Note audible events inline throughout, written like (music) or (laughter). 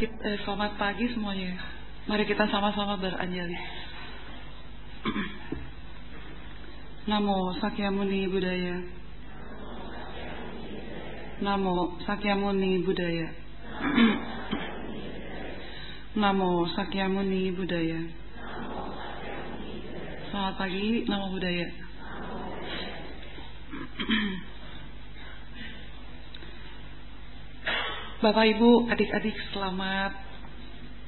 Eh, selamat pagi semuanya. Mari kita sama-sama beranjali. Namo Sakyamuni Budaya. Namo Sakyamuni Budaya. Namo Sakyamuni Budaya. Selamat pagi, Namo Budaya. Bapak Ibu, adik-adik selamat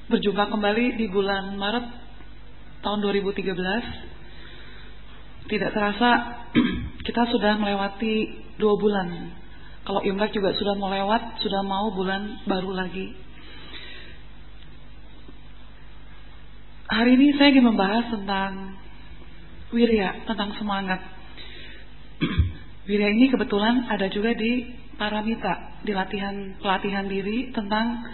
berjumpa kembali di bulan Maret tahun 2013. Tidak terasa (clears throat) kita sudah melewati dua bulan. Kalau Imlek juga sudah mau lewat, sudah mau bulan baru lagi. Hari ini saya ingin membahas tentang wirya, tentang semangat. (clears throat) wirya ini kebetulan ada juga di paramita di latihan pelatihan diri tentang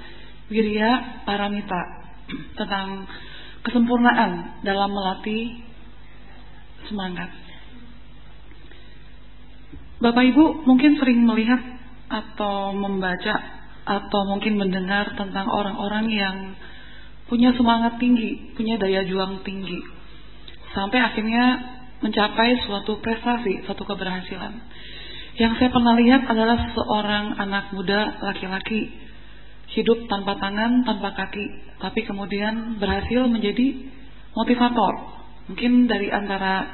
wirya paramita tentang kesempurnaan dalam melatih semangat. Bapak Ibu mungkin sering melihat atau membaca atau mungkin mendengar tentang orang-orang yang punya semangat tinggi, punya daya juang tinggi, sampai akhirnya mencapai suatu prestasi, suatu keberhasilan. Yang saya pernah lihat adalah seorang anak muda laki-laki hidup tanpa tangan, tanpa kaki, tapi kemudian berhasil menjadi motivator. Mungkin dari antara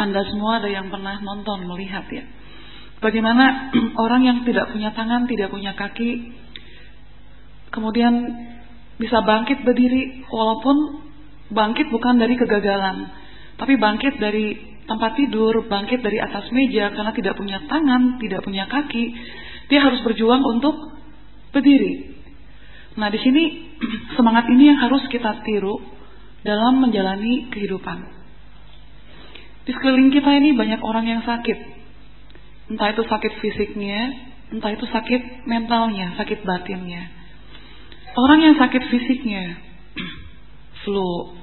Anda semua ada yang pernah nonton, melihat ya. Bagaimana (clears throat) orang yang tidak punya tangan, tidak punya kaki, kemudian bisa bangkit berdiri, walaupun bangkit bukan dari kegagalan, tapi bangkit dari tempat tidur, bangkit dari atas meja karena tidak punya tangan, tidak punya kaki, dia harus berjuang untuk berdiri. Nah, di sini (clears throat) semangat ini yang harus kita tiru dalam menjalani kehidupan. Di sekeliling kita ini banyak orang yang sakit. Entah itu sakit fisiknya, entah itu sakit mentalnya, sakit batinnya. Orang yang sakit fisiknya, (clears throat) flu,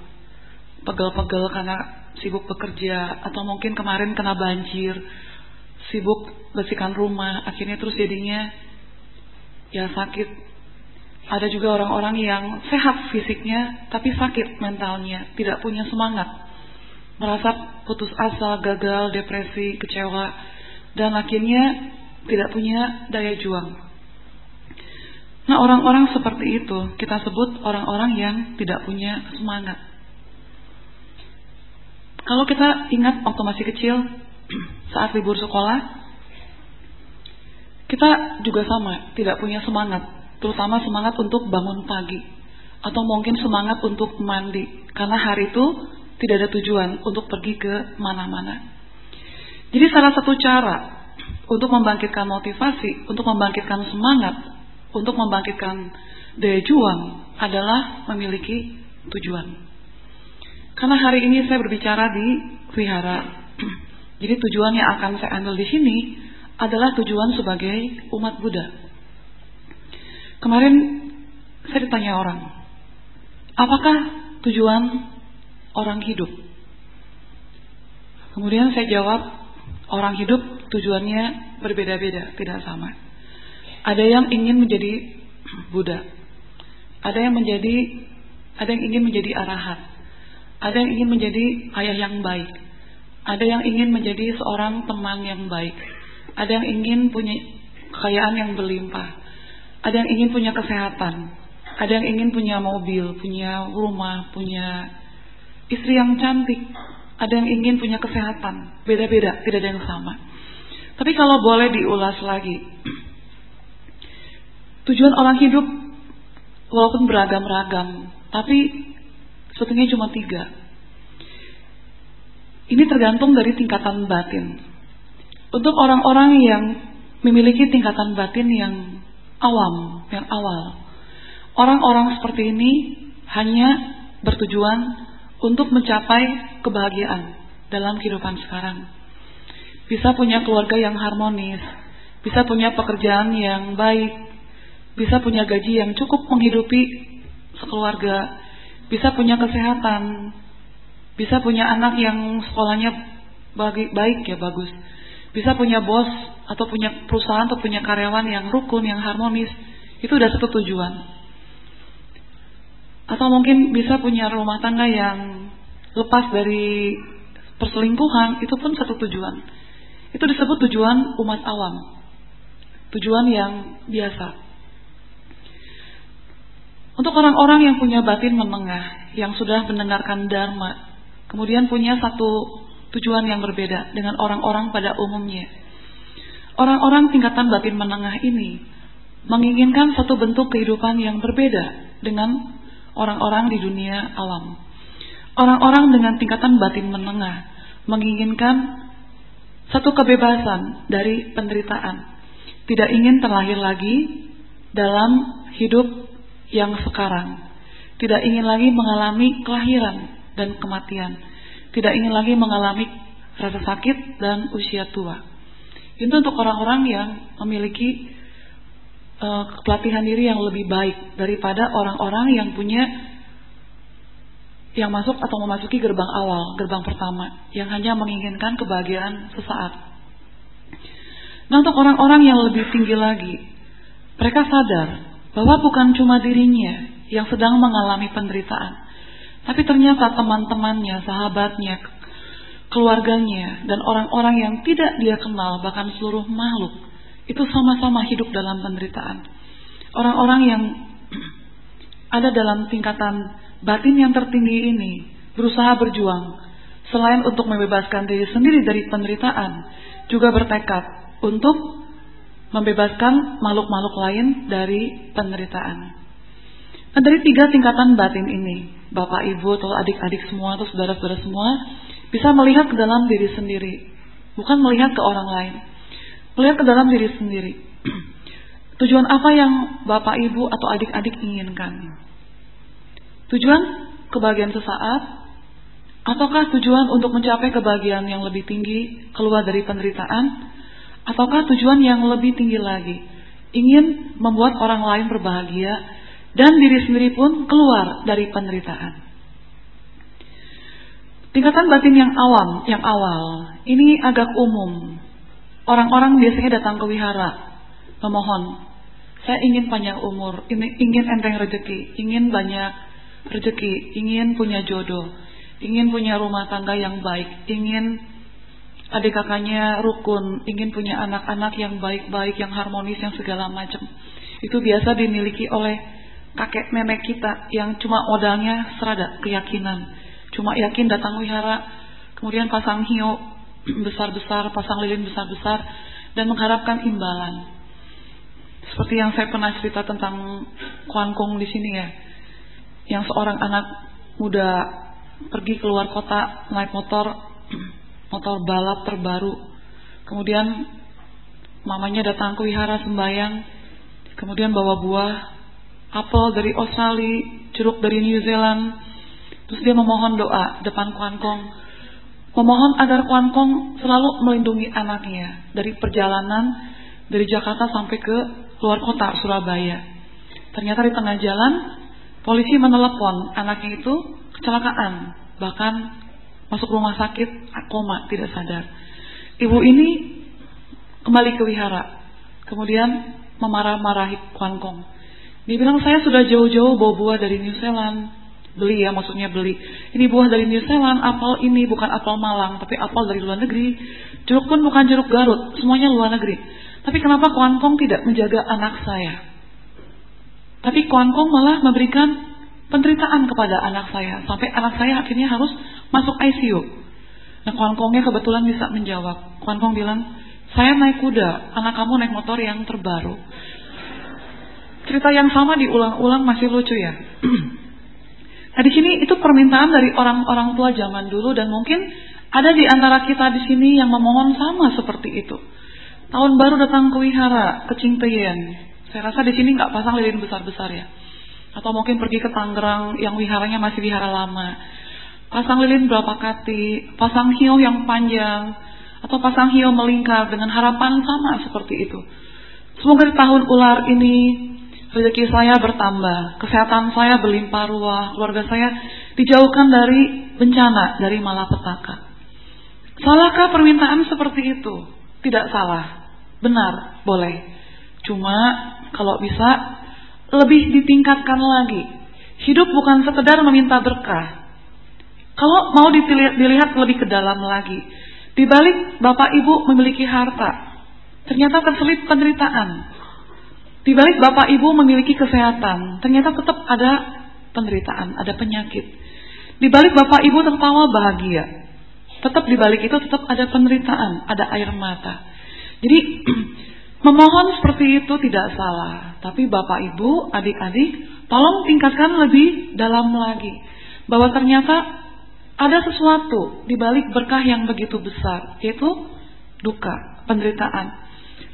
pegel-pegel karena sibuk bekerja atau mungkin kemarin kena banjir, sibuk bersihkan rumah, akhirnya terus jadinya ya sakit. Ada juga orang-orang yang sehat fisiknya tapi sakit mentalnya, tidak punya semangat. Merasa putus asa, gagal, depresi, kecewa dan akhirnya tidak punya daya juang. Nah, orang-orang seperti itu kita sebut orang-orang yang tidak punya semangat. Kalau kita ingat waktu masih kecil, (clears throat) saat libur sekolah, kita juga sama, tidak punya semangat, terutama semangat untuk bangun pagi, atau mungkin semangat untuk mandi, karena hari itu tidak ada tujuan untuk pergi ke mana-mana. Jadi salah satu cara untuk membangkitkan motivasi, untuk membangkitkan semangat, untuk membangkitkan daya juang adalah memiliki tujuan. Karena hari ini saya berbicara di wihara. (clears throat) Jadi tujuan yang akan saya ambil di sini adalah tujuan sebagai umat Buddha. Kemarin saya ditanya orang, apakah tujuan orang hidup? Kemudian saya jawab, orang hidup tujuannya berbeda-beda, tidak sama. Ada yang ingin menjadi (clears throat) Buddha, ada yang menjadi, ada yang ingin menjadi arahat, ada yang ingin menjadi ayah yang baik. Ada yang ingin menjadi seorang teman yang baik. Ada yang ingin punya kekayaan yang berlimpah. Ada yang ingin punya kesehatan. Ada yang ingin punya mobil, punya rumah, punya istri yang cantik. Ada yang ingin punya kesehatan. Beda-beda, tidak ada yang sama. Tapi kalau boleh diulas lagi. (clears throat) Tujuan orang hidup walaupun beragam-ragam, tapi Sebetulnya cuma tiga. Ini tergantung dari tingkatan batin. Untuk orang-orang yang memiliki tingkatan batin yang awam, yang awal. Orang-orang seperti ini hanya bertujuan untuk mencapai kebahagiaan dalam kehidupan sekarang. Bisa punya keluarga yang harmonis, bisa punya pekerjaan yang baik, bisa punya gaji yang cukup menghidupi sekeluarga, bisa punya kesehatan, bisa punya anak yang sekolahnya bagi, baik ya bagus, bisa punya bos atau punya perusahaan atau punya karyawan yang rukun, yang harmonis, itu udah satu tujuan. Atau mungkin bisa punya rumah tangga yang lepas dari perselingkuhan, itu pun satu tujuan. Itu disebut tujuan umat awam. Tujuan yang biasa. Untuk orang-orang yang punya batin menengah, yang sudah mendengarkan dharma, kemudian punya satu tujuan yang berbeda dengan orang-orang pada umumnya. Orang-orang tingkatan batin menengah ini menginginkan satu bentuk kehidupan yang berbeda dengan orang-orang di dunia alam. Orang-orang dengan tingkatan batin menengah menginginkan satu kebebasan dari penderitaan. Tidak ingin terlahir lagi dalam hidup yang sekarang. Tidak ingin lagi mengalami kelahiran dan kematian. Tidak ingin lagi mengalami rasa sakit dan usia tua. Itu untuk orang-orang yang memiliki uh, pelatihan diri yang lebih baik daripada orang-orang yang punya yang masuk atau memasuki gerbang awal, gerbang pertama, yang hanya menginginkan kebahagiaan sesaat. Nah untuk orang-orang yang lebih tinggi lagi, mereka sadar bahwa bukan cuma dirinya yang sedang mengalami penderitaan, tapi ternyata teman-temannya, sahabatnya, keluarganya, dan orang-orang yang tidak dia kenal, bahkan seluruh makhluk, itu sama-sama hidup dalam penderitaan. Orang-orang yang (clears throat) ada dalam tingkatan batin yang tertinggi ini berusaha berjuang selain untuk membebaskan diri sendiri dari penderitaan, juga bertekad untuk membebaskan makhluk-makhluk lain dari penderitaan. Nah, dari tiga tingkatan batin ini, Bapak, Ibu, atau adik-adik semua, atau saudara-saudara semua, bisa melihat ke dalam diri sendiri, bukan melihat ke orang lain. Melihat ke dalam diri sendiri. (clears throat) Tujuan apa yang Bapak, Ibu, atau adik-adik inginkan? Tujuan kebahagiaan sesaat? Ataukah tujuan untuk mencapai kebahagiaan yang lebih tinggi, keluar dari penderitaan? Ataukah tujuan yang lebih tinggi lagi, ingin membuat orang lain berbahagia dan diri sendiri pun keluar dari penderitaan? Tingkatan batin yang awam, yang awal, ini agak umum, Orang-orang biasanya datang ke wihara memohon, saya ingin panjang umur, ingin enteng rezeki, ingin banyak rezeki, ingin punya jodoh, ingin punya rumah tangga yang baik, ingin adik kakaknya rukun, ingin punya anak-anak yang baik-baik, yang harmonis, yang segala macam. Itu biasa dimiliki oleh kakek nenek kita yang cuma modalnya serada keyakinan. Cuma yakin datang wihara, kemudian pasang hiu, besar-besar, pasang lilin besar-besar, dan mengharapkan imbalan. Seperti yang saya pernah cerita tentang kuangkong di sini ya, yang seorang anak muda pergi keluar kota naik motor, motor balap terbaru, kemudian mamanya datang ke wihara sembayang, kemudian bawa buah, apel dari Australia, jeruk dari New Zealand, terus dia memohon doa depan kuangkong Memohon agar Kuan Kong selalu melindungi anaknya dari perjalanan dari Jakarta sampai ke luar kota Surabaya. Ternyata di tengah jalan polisi menelepon anaknya itu kecelakaan, bahkan masuk rumah sakit koma tidak sadar. Ibu ini kembali ke wihara, kemudian memarah-marahi Kuan Kong. Dia bilang saya sudah jauh-jauh bawa buah dari New Zealand, beli ya maksudnya beli. Ini buah dari New Zealand apel ini bukan apel Malang tapi apel dari luar negeri. Jeruk pun bukan jeruk Garut semuanya luar negeri. Tapi kenapa Kuan Kong tidak menjaga anak saya? Tapi Kuan Kong malah memberikan penderitaan kepada anak saya sampai anak saya akhirnya harus masuk ICU nah Kuan Kongnya kebetulan bisa menjawab Kuan Kong bilang saya naik kuda anak kamu naik motor yang terbaru cerita yang sama diulang-ulang masih lucu ya (clears throat) Nah di sini itu permintaan dari orang-orang tua zaman dulu dan mungkin ada di antara kita di sini yang memohon sama seperti itu. Tahun baru datang ke wihara, ke Cingteyen. Saya rasa di sini nggak pasang lilin besar-besar ya. Atau mungkin pergi ke Tangerang yang wiharanya masih wihara lama. Pasang lilin berapa kati, pasang hiu yang panjang, atau pasang hiu melingkar dengan harapan sama seperti itu. Semoga di tahun ular ini rezeki saya bertambah, kesehatan saya berlimpah ruah, keluarga saya dijauhkan dari bencana, dari malapetaka. Salahkah permintaan seperti itu? Tidak salah, benar, boleh. Cuma kalau bisa lebih ditingkatkan lagi. Hidup bukan sekedar meminta berkah. Kalau mau dilihat lebih ke dalam lagi, di balik Bapak Ibu memiliki harta, ternyata terselip penderitaan. Di balik Bapak Ibu memiliki kesehatan, ternyata tetap ada penderitaan, ada penyakit. Di balik Bapak Ibu tertawa bahagia, tetap di balik itu tetap ada penderitaan, ada air mata. Jadi (clears throat) memohon seperti itu tidak salah, tapi Bapak Ibu, adik-adik, tolong tingkatkan lebih dalam lagi bahwa ternyata ada sesuatu di balik berkah yang begitu besar, yaitu duka, penderitaan.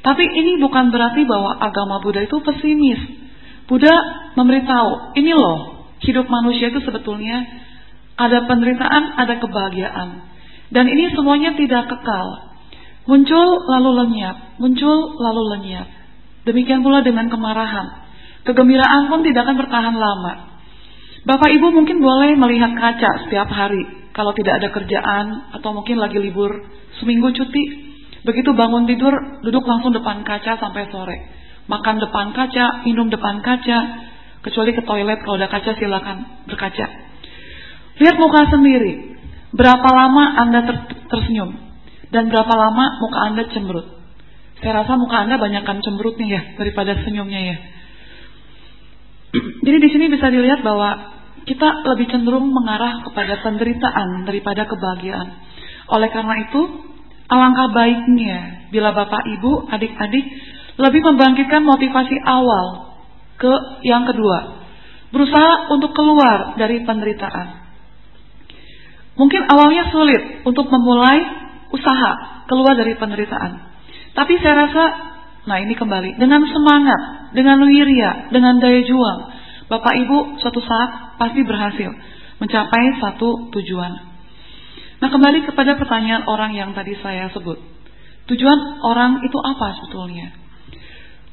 Tapi ini bukan berarti bahwa agama Buddha itu pesimis. Buddha memberitahu, ini loh, hidup manusia itu sebetulnya ada penderitaan, ada kebahagiaan. Dan ini semuanya tidak kekal. Muncul lalu lenyap, muncul lalu lenyap. Demikian pula dengan kemarahan. Kegembiraan pun tidak akan bertahan lama. Bapak Ibu mungkin boleh melihat kaca setiap hari kalau tidak ada kerjaan atau mungkin lagi libur seminggu cuti. Begitu bangun tidur duduk langsung depan kaca sampai sore. Makan depan kaca, minum depan kaca, kecuali ke toilet kalau ada kaca silakan berkaca. Lihat muka sendiri. Berapa lama Anda ter tersenyum dan berapa lama muka Anda cemberut. Saya rasa muka Anda banyakkan cemberutnya ya daripada senyumnya ya. Jadi di sini bisa dilihat bahwa kita lebih cenderung mengarah kepada penderitaan daripada kebahagiaan. Oleh karena itu, alangkah baiknya bila Bapak Ibu, adik-adik lebih membangkitkan motivasi awal ke yang kedua. Berusaha untuk keluar dari penderitaan. Mungkin awalnya sulit untuk memulai usaha keluar dari penderitaan. Tapi saya rasa, nah ini kembali, dengan semangat, dengan wirya, dengan daya juang, Bapak Ibu suatu saat pasti berhasil mencapai satu tujuan. Nah kembali kepada pertanyaan orang yang tadi saya sebut. Tujuan orang itu apa sebetulnya?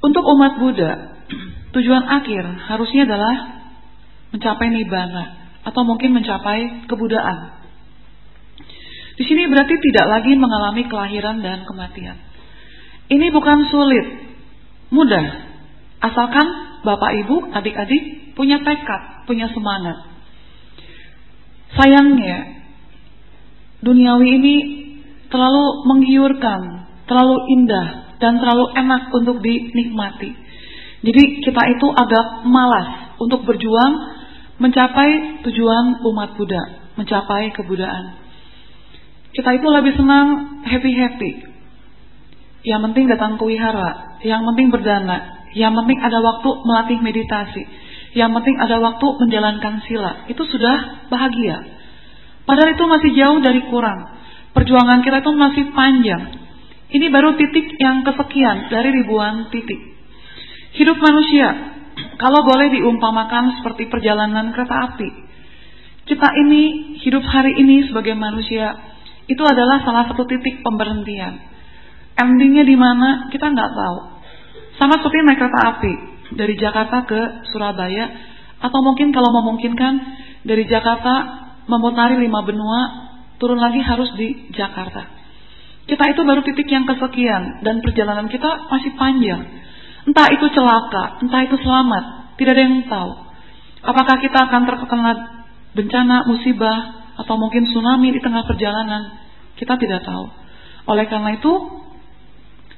Untuk umat Buddha, (clears throat) tujuan akhir harusnya adalah mencapai nibbana atau mungkin mencapai kebudaan. Di sini berarti tidak lagi mengalami kelahiran dan kematian. Ini bukan sulit, mudah, asalkan Bapak Ibu, adik-adik punya tekad, punya semangat. Sayangnya, duniawi ini terlalu menggiurkan, terlalu indah, dan terlalu enak untuk dinikmati. Jadi kita itu agak malas untuk berjuang mencapai tujuan umat Buddha, mencapai kebudaan. Kita itu lebih senang happy-happy. Yang penting datang ke wihara, yang penting berdana, yang penting ada waktu melatih meditasi. Yang penting ada waktu menjalankan sila. Itu sudah bahagia. Padahal itu masih jauh dari kurang. Perjuangan kita itu masih panjang. Ini baru titik yang kesekian dari ribuan titik. Hidup manusia, kalau boleh diumpamakan seperti perjalanan kereta api. Kita ini, hidup hari ini sebagai manusia, itu adalah salah satu titik pemberhentian. Endingnya di mana kita nggak tahu. Sama seperti naik kereta api dari Jakarta ke Surabaya atau mungkin kalau memungkinkan dari Jakarta memutari lima benua turun lagi harus di Jakarta. Kita itu baru titik yang kesekian dan perjalanan kita masih panjang. Entah itu celaka, entah itu selamat, tidak ada yang tahu. Apakah kita akan terkena bencana, musibah, atau mungkin tsunami di tengah perjalanan? Kita tidak tahu. Oleh karena itu,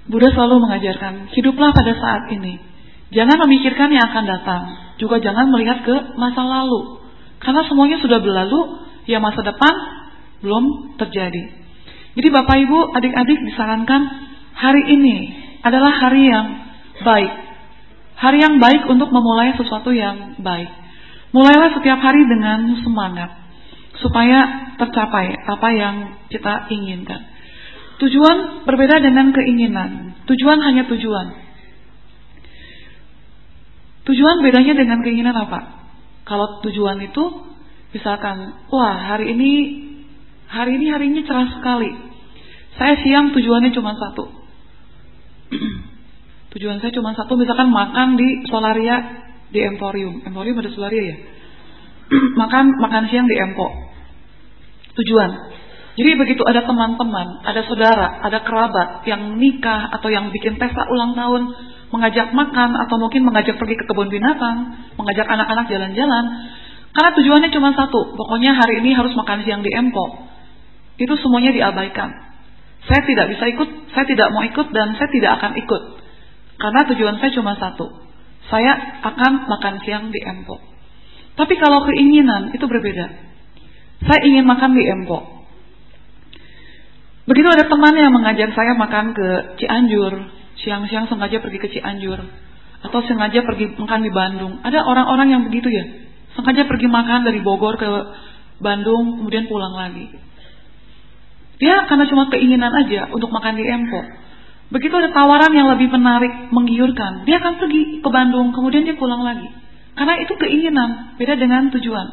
Buddha selalu mengajarkan, hiduplah pada saat ini. Jangan memikirkan yang akan datang. Juga jangan melihat ke masa lalu. Karena semuanya sudah berlalu, ya masa depan belum terjadi. Jadi Bapak Ibu, adik-adik disarankan hari ini adalah hari yang baik. Hari yang baik untuk memulai sesuatu yang baik. Mulailah setiap hari dengan semangat. Supaya tercapai apa yang kita inginkan. Tujuan berbeda dengan keinginan. Tujuan hanya tujuan. Tujuan bedanya dengan keinginan apa? Kalau tujuan itu misalkan, wah hari ini hari ini harinya cerah sekali. Saya siang tujuannya cuma satu. (clears throat) Tujuan saya cuma satu, misalkan makan di Solaria di Emporium. Emporium ada Solaria ya? (clears throat) makan makan siang di Empo. Tujuan jadi begitu ada teman-teman, ada saudara, ada kerabat yang nikah atau yang bikin pesta ulang tahun, mengajak makan atau mungkin mengajak pergi ke kebun binatang, mengajak anak-anak jalan-jalan, Karena tujuannya cuma satu, pokoknya hari ini harus makan siang di Empo. Itu semuanya diabaikan. Saya tidak bisa ikut, saya tidak mau ikut, dan saya tidak akan ikut. Karena tujuan saya cuma satu. Saya akan makan siang di Empo. Tapi kalau keinginan itu berbeda. Saya ingin makan di Empo. Begitu ada teman yang mengajak saya makan ke Cianjur, siang-siang sengaja pergi ke Cianjur, atau sengaja pergi makan di Bandung. Ada orang-orang yang begitu ya, sengaja pergi makan dari Bogor ke Bandung, kemudian pulang lagi. Dia karena cuma keinginan aja untuk makan di Empo. Begitu ada tawaran yang lebih menarik, menggiurkan, dia akan pergi ke Bandung, kemudian dia pulang lagi. Karena itu keinginan, beda dengan tujuan.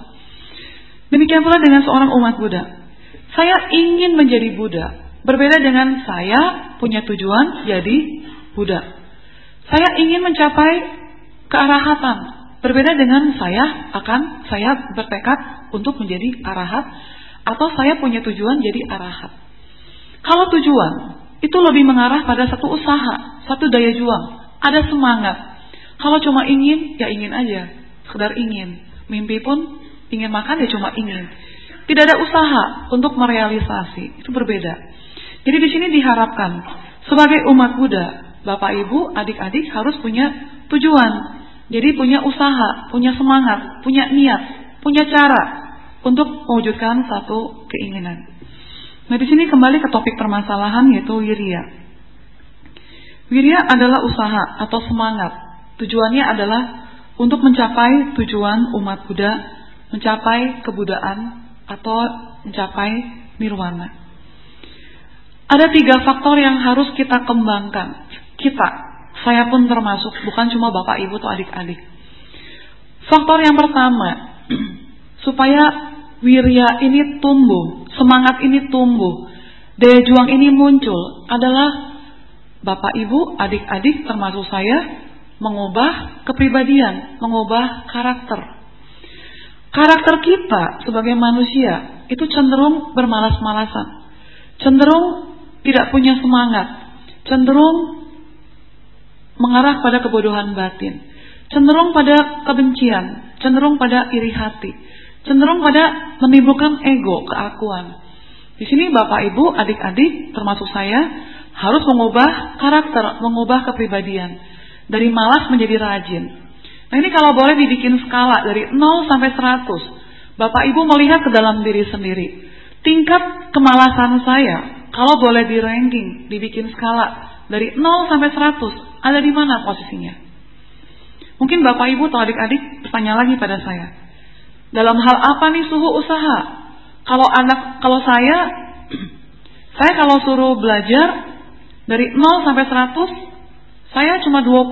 Demikian pula dengan seorang umat Buddha. Saya ingin menjadi Buddha. Berbeda dengan saya punya tujuan jadi Buddha. Saya ingin mencapai kearahatan. Berbeda dengan saya akan saya bertekad untuk menjadi arahat atau saya punya tujuan jadi arahat. Kalau tujuan itu lebih mengarah pada satu usaha, satu daya juang, ada semangat. Kalau cuma ingin, ya ingin aja, sekedar ingin. Mimpi pun ingin makan ya cuma ingin. Tidak ada usaha untuk merealisasi, itu berbeda. Jadi di sini diharapkan sebagai umat Buddha, Bapak Ibu, adik-adik harus punya tujuan. Jadi punya usaha, punya semangat, punya niat, punya cara untuk mewujudkan satu keinginan. Nah di sini kembali ke topik permasalahan yaitu wirya. Wirya adalah usaha atau semangat. Tujuannya adalah untuk mencapai tujuan umat Buddha, mencapai kebudaan atau mencapai nirwana. Ada tiga faktor yang harus kita kembangkan. Kita, saya pun termasuk, bukan cuma bapak ibu atau adik-adik. Faktor yang pertama, (clears throat) supaya wirya ini tumbuh, semangat ini tumbuh, daya juang ini muncul adalah Bapak Ibu, adik-adik termasuk saya mengubah kepribadian, mengubah karakter. Karakter kita sebagai manusia itu cenderung bermalas-malasan, cenderung tidak punya semangat, cenderung mengarah pada kebodohan batin, cenderung pada kebencian, cenderung pada iri hati cenderung pada menimbulkan ego, keakuan. Di sini Bapak Ibu, adik-adik, termasuk saya, harus mengubah karakter, mengubah kepribadian. Dari malas menjadi rajin. Nah ini kalau boleh dibikin skala dari 0 sampai 100. Bapak Ibu melihat ke dalam diri sendiri. Tingkat kemalasan saya, kalau boleh di ranking, dibikin skala dari 0 sampai 100, ada di mana posisinya? Mungkin Bapak Ibu atau adik-adik bertanya lagi pada saya. Dalam hal apa nih suhu usaha? Kalau anak, kalau saya, (clears throat) saya kalau suruh belajar dari 0 sampai 100, saya cuma 20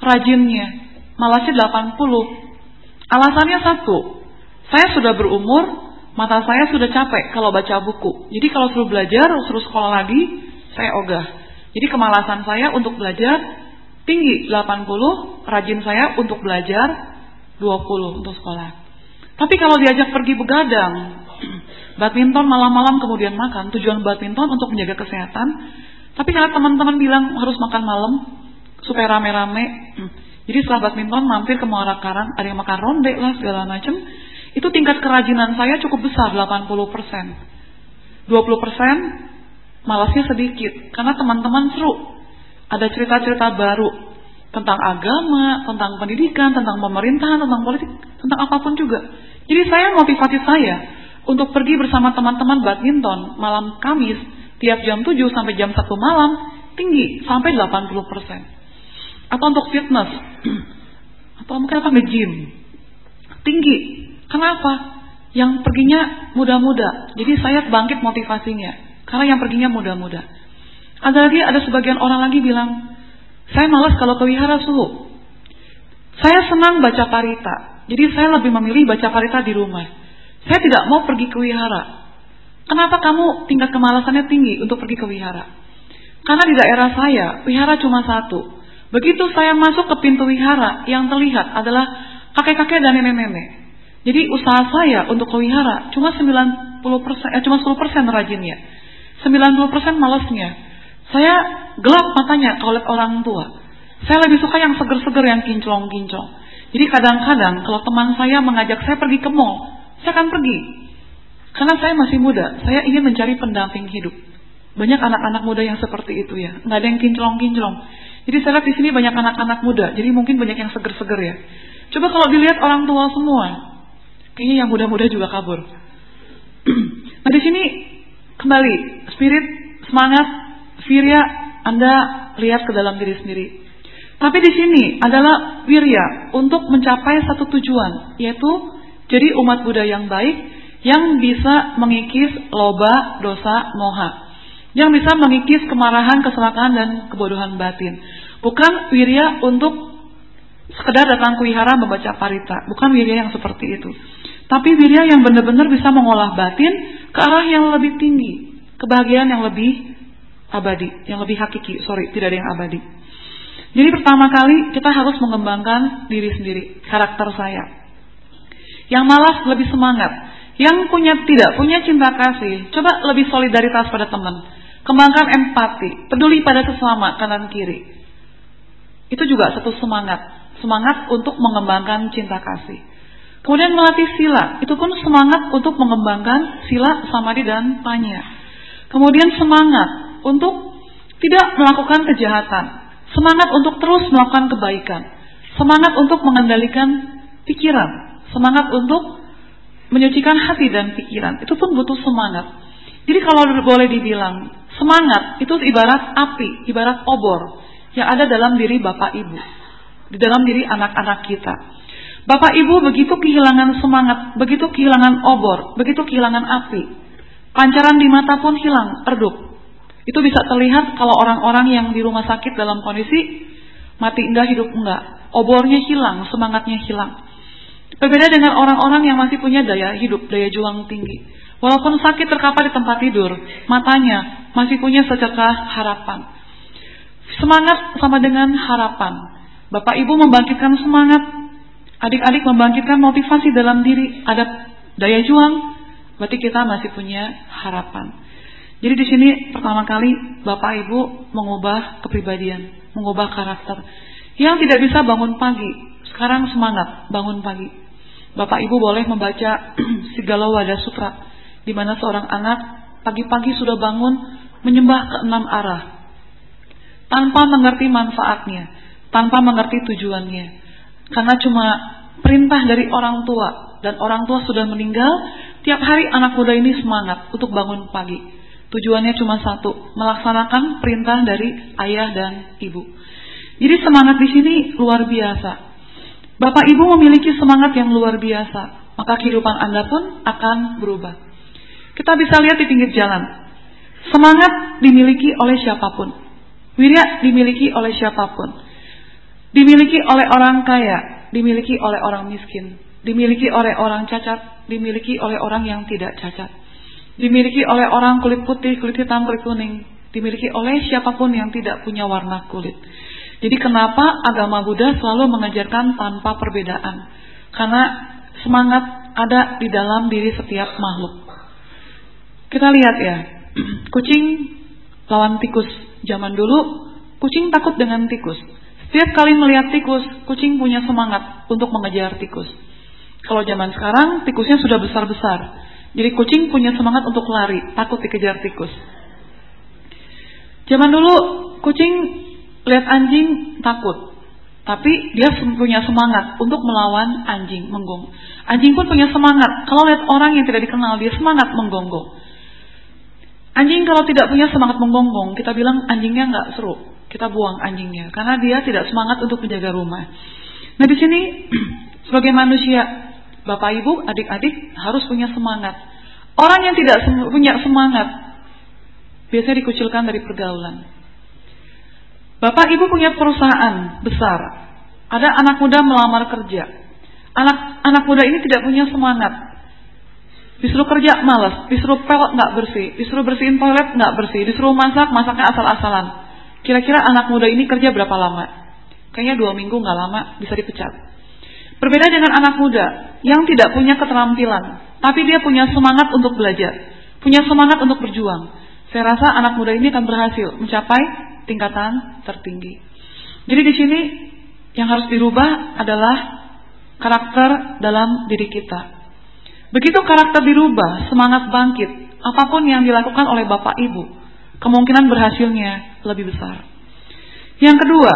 rajinnya, malasnya 80. Alasannya satu, saya sudah berumur, mata saya sudah capek kalau baca buku. Jadi kalau suruh belajar, suruh sekolah lagi, saya ogah. Jadi kemalasan saya untuk belajar tinggi 80, rajin saya untuk belajar 20 untuk sekolah. Tapi kalau diajak pergi begadang, (clears throat) badminton malam-malam kemudian makan, tujuan badminton untuk menjaga kesehatan. Tapi karena teman-teman bilang harus makan malam supaya rame-rame, jadi setelah badminton mampir ke Muara Karang, ada yang makan ronde lah segala macam. Itu tingkat kerajinan saya cukup besar, 80 persen. 20 persen malasnya sedikit, karena teman-teman seru. Ada cerita-cerita baru tentang agama, tentang pendidikan, tentang pemerintahan, tentang politik, tentang apa pun juga. Jadi saya motivasi saya untuk pergi bersama teman-teman badminton malam Kamis tiap jam 7 sampai jam 1 malam tinggi sampai 80 persen. Atau untuk fitness (clears throat) atau mungkin apa nge-gym tinggi. Kenapa? Yang perginya muda-muda. Jadi saya bangkit motivasinya karena yang perginya muda-muda. Ada lagi ada sebagian orang lagi bilang, saya malas kalau ke wihara suhu. Saya senang baca parita. Jadi saya lebih memilih baca parita di rumah. Saya tidak mau pergi ke wihara. Kenapa kamu tingkat kemalasannya tinggi untuk pergi ke wihara? Karena di daerah saya, wihara cuma satu. Begitu saya masuk ke pintu wihara, yang terlihat adalah kakek-kakek dan nenek-nenek. Jadi usaha saya untuk ke wihara cuma 90 persen, eh, cuma 10 persen rajinnya. 90 persen malasnya. Saya gelap matanya kalau lihat orang tua. Saya lebih suka yang seger-seger, yang kinclong-kinclong. Jadi kadang-kadang kalau teman saya mengajak saya pergi ke mall, saya akan pergi. Karena saya masih muda, saya ingin mencari pendamping hidup. Banyak anak-anak muda yang seperti itu ya, nggak ada yang kinclong-kinclong. Jadi saya lihat di sini banyak anak-anak muda, jadi mungkin banyak yang seger-seger ya. Coba kalau dilihat orang tua semua, kayaknya yang muda-muda juga kabur. (clears throat) nah di sini kembali spirit, semangat, virya, Anda lihat ke dalam diri sendiri. Tapi di sini adalah wirya untuk mencapai satu tujuan, yaitu jadi umat Buddha yang baik yang bisa mengikis loba, dosa, moha. Yang bisa mengikis kemarahan, keserakahan, dan kebodohan batin. Bukan wirya untuk sekedar datang kuihara membaca parita. Bukan wirya yang seperti itu. Tapi wirya yang benar-benar bisa mengolah batin ke arah yang lebih tinggi. Kebahagiaan yang lebih abadi, yang lebih hakiki. Sorry, tidak ada yang abadi. Jadi pertama kali kita harus mengembangkan diri sendiri, karakter saya. Yang malas lebih semangat, yang punya tidak punya cinta kasih, coba lebih solidaritas pada teman. Kembangkan empati, peduli pada sesama kanan kiri. Itu juga satu semangat, semangat untuk mengembangkan cinta kasih. Kemudian melatih sila, itu pun semangat untuk mengembangkan sila, samadhi dan panya. Kemudian semangat untuk tidak melakukan kejahatan, Semangat untuk terus melakukan kebaikan. Semangat untuk mengendalikan pikiran. Semangat untuk menyucikan hati dan pikiran. Itu pun butuh semangat. Jadi kalau boleh dibilang, semangat itu ibarat api, ibarat obor yang ada dalam diri Bapak Ibu. Di dalam diri anak-anak kita. Bapak Ibu begitu kehilangan semangat, begitu kehilangan obor, begitu kehilangan api. Pancaran di mata pun hilang, redup. Itu bisa terlihat kalau orang-orang yang di rumah sakit dalam kondisi mati enggak, hidup enggak. Obornya hilang, semangatnya hilang. Berbeda dengan orang-orang yang masih punya daya hidup, daya juang tinggi. Walaupun sakit terkapar di tempat tidur, matanya masih punya secercah harapan. Semangat sama dengan harapan. Bapak Ibu membangkitkan semangat, adik-adik membangkitkan motivasi dalam diri, ada daya juang, berarti kita masih punya harapan. Jadi di sini pertama kali Bapak Ibu mengubah kepribadian, mengubah karakter. Yang tidak bisa bangun pagi, sekarang semangat bangun pagi. Bapak Ibu boleh membaca (clears throat) Sigala Wada Sutra, di mana seorang anak pagi-pagi sudah bangun menyembah ke enam arah, tanpa mengerti manfaatnya, tanpa mengerti tujuannya, karena cuma perintah dari orang tua dan orang tua sudah meninggal. Tiap hari anak muda ini semangat untuk bangun pagi Tujuannya cuma satu, melaksanakan perintah dari ayah dan ibu. Jadi semangat di sini luar biasa. Bapak ibu memiliki semangat yang luar biasa, maka kehidupan Anda pun akan berubah. Kita bisa lihat di pinggir jalan. Semangat dimiliki oleh siapa pun. Wirya dimiliki oleh siapa pun. Dimiliki oleh orang kaya, dimiliki oleh orang miskin, dimiliki oleh orang cacat, dimiliki oleh orang yang tidak cacat dimiliki oleh orang kulit putih, kulit hitam, kulit kuning, dimiliki oleh siapa pun yang tidak punya warna kulit. Jadi kenapa agama Buddha selalu mengajarkan tanpa perbedaan? Karena semangat ada di dalam diri setiap makhluk. Kita lihat ya, (clears throat) kucing lawan tikus. Zaman dulu, kucing takut dengan tikus. Setiap kali melihat tikus, kucing punya semangat untuk mengejar tikus. Kalau zaman sekarang, tikusnya sudah besar-besar. Jadi kucing punya semangat untuk lari, takut dikejar tikus. Zaman dulu kucing lihat anjing takut, tapi dia punya semangat untuk melawan anjing menggong. Anjing pun punya semangat. Kalau lihat orang yang tidak dikenal, dia semangat menggonggong. Anjing kalau tidak punya semangat menggonggong, kita bilang anjingnya nggak seru. Kita buang anjingnya karena dia tidak semangat untuk menjaga rumah. Nah di sini (clears throat) sebagai manusia Bapak Ibu, adik-adik harus punya semangat. Orang yang tidak punya semangat biasanya dikucilkan dari pergaulan. Bapak Ibu punya perusahaan besar. Ada anak muda melamar kerja. Anak anak muda ini tidak punya semangat. Disuruh kerja malas, disuruh pel nggak bersih, disuruh bersihin toilet nggak bersih, disuruh masak masaknya asal-asalan. Kira-kira anak muda ini kerja berapa lama? Kayaknya dua minggu nggak lama bisa dipecat. Berbeda dengan anak muda yang tidak punya keterampilan, tapi dia punya semangat untuk belajar, punya semangat untuk berjuang. Saya rasa anak muda ini akan berhasil mencapai tingkatan tertinggi. Jadi di sini yang harus dirubah adalah karakter dalam diri kita. Begitu karakter dirubah, semangat bangkit, apa pun yang dilakukan oleh Bapak Ibu, kemungkinan berhasilnya lebih besar. Yang kedua,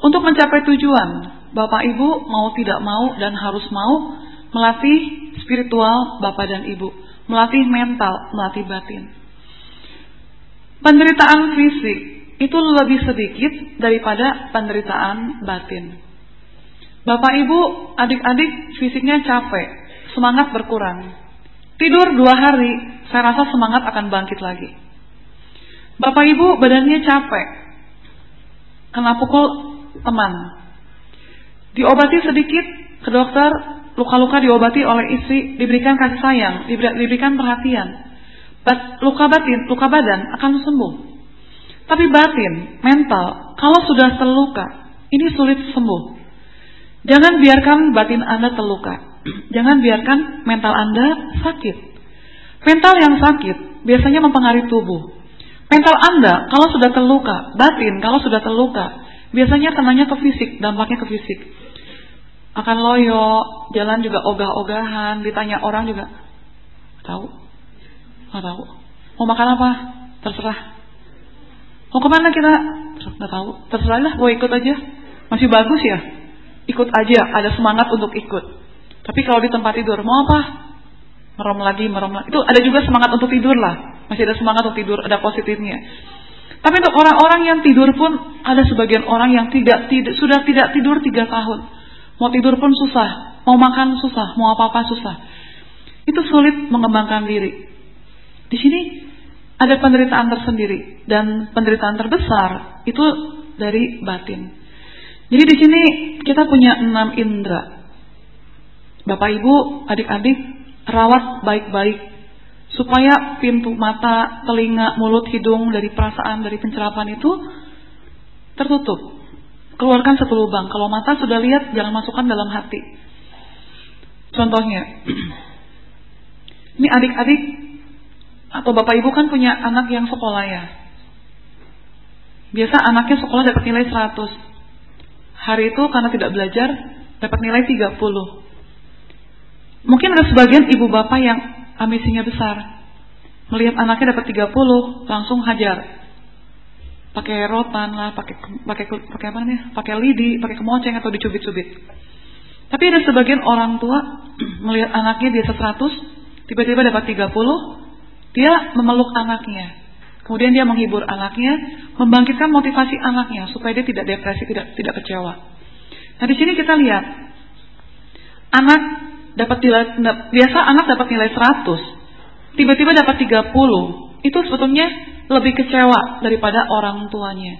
untuk mencapai tujuan, Bapak Ibu mau tidak mau dan harus mau melatih spiritual Bapak dan Ibu, melatih mental, melatih batin. Penderitaan fisik itu lebih sedikit daripada penderitaan batin. Bapak ibu, adik-adik fisiknya capek, semangat berkurang. Tidur dua hari, saya rasa semangat akan bangkit lagi. Bapak ibu badannya capek, kena pukul teman. Diobati sedikit ke dokter, luka-luka diobati oleh istri, diberikan kasih sayang, diberikan perhatian luka batin, luka badan akan sembuh. Tapi batin, mental, kalau sudah terluka, ini sulit sembuh. Jangan biarkan batin Anda terluka. (clears throat) Jangan biarkan mental Anda sakit. Mental yang sakit biasanya mempengaruhi tubuh. Mental Anda kalau sudah terluka, batin kalau sudah terluka, biasanya kenanya ke fisik, dampaknya ke fisik. Akan loyo, jalan juga ogah-ogahan, ditanya orang juga tahu Nggak tahu. Mau makan apa? Terserah. Mau ke mana kita? Nggak tahu. Terserah lah, gue ikut aja. Masih bagus ya? Ikut aja, ada semangat untuk ikut. Tapi kalau di tempat tidur, mau apa? Merem lagi, merem lagi. Itu ada juga semangat untuk tidur lah. Masih ada semangat untuk tidur, ada positifnya. Tapi untuk orang-orang yang tidur pun ada sebagian orang yang tidak, tidak sudah tidak tidur tiga tahun. Mau tidur pun susah, mau makan susah, mau apa-apa susah. Itu sulit mengembangkan diri. Di sini ada penderitaan tersendiri dan penderitaan terbesar itu dari batin. Jadi di sini kita punya enam indera. Bapak Ibu, adik-adik, rawat baik-baik supaya pintu mata, telinga, mulut, hidung dari perasaan, dari pencerapan itu tertutup. Keluarkan satu lubang. Kalau mata sudah lihat, jangan masukkan dalam hati. Contohnya, (clears throat) ini adik-adik atau bapak ibu kan punya anak yang sekolah ya. Biasa anaknya sekolah dapat nilai 100. Hari itu karena tidak belajar dapat nilai 30. Mungkin ada sebagian ibu bapak yang ambisinya besar. Melihat anaknya dapat 30, langsung hajar. Pakai rotan lah, pakai pakai pakai apa namanya? Pakai lidi, pakai kemoceng atau dicubit-cubit. Tapi ada sebagian orang tua (clears throat) melihat anaknya biasa 100, tiba-tiba dapat 30, dia memeluk anaknya. Kemudian dia menghibur anaknya, membangkitkan motivasi anaknya supaya dia tidak depresi, tidak tidak kecewa. Nah, di sini kita lihat anak dapat nilai biasa anak dapat nilai 100, tiba-tiba dapat 30. Itu sebetulnya lebih kecewa daripada orang tuanya.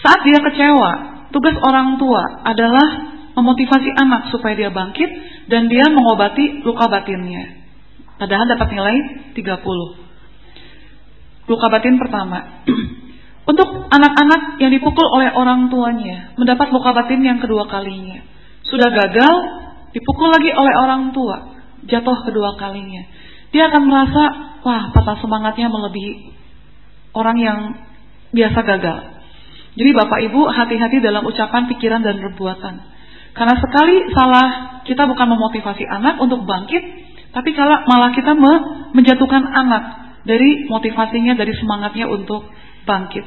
Saat dia kecewa, tugas orang tua adalah memotivasi anak supaya dia bangkit dan dia mengobati luka batinnya. Padahal dapat nilai 30. Luka batin pertama. (clears throat) Untuk anak-anak yang dipukul oleh orang tuanya, mendapat luka batin yang kedua kalinya. Sudah gagal, dipukul lagi oleh orang tua, jatuh kedua kalinya. Dia akan merasa, wah patah semangatnya melebihi orang yang biasa gagal. Jadi Bapak Ibu hati-hati dalam ucapan, pikiran, dan perbuatan. Karena sekali salah, kita bukan memotivasi anak untuk bangkit, tapi kalau malah kita menjatuhkan anak dari motivasinya, dari semangatnya untuk bangkit.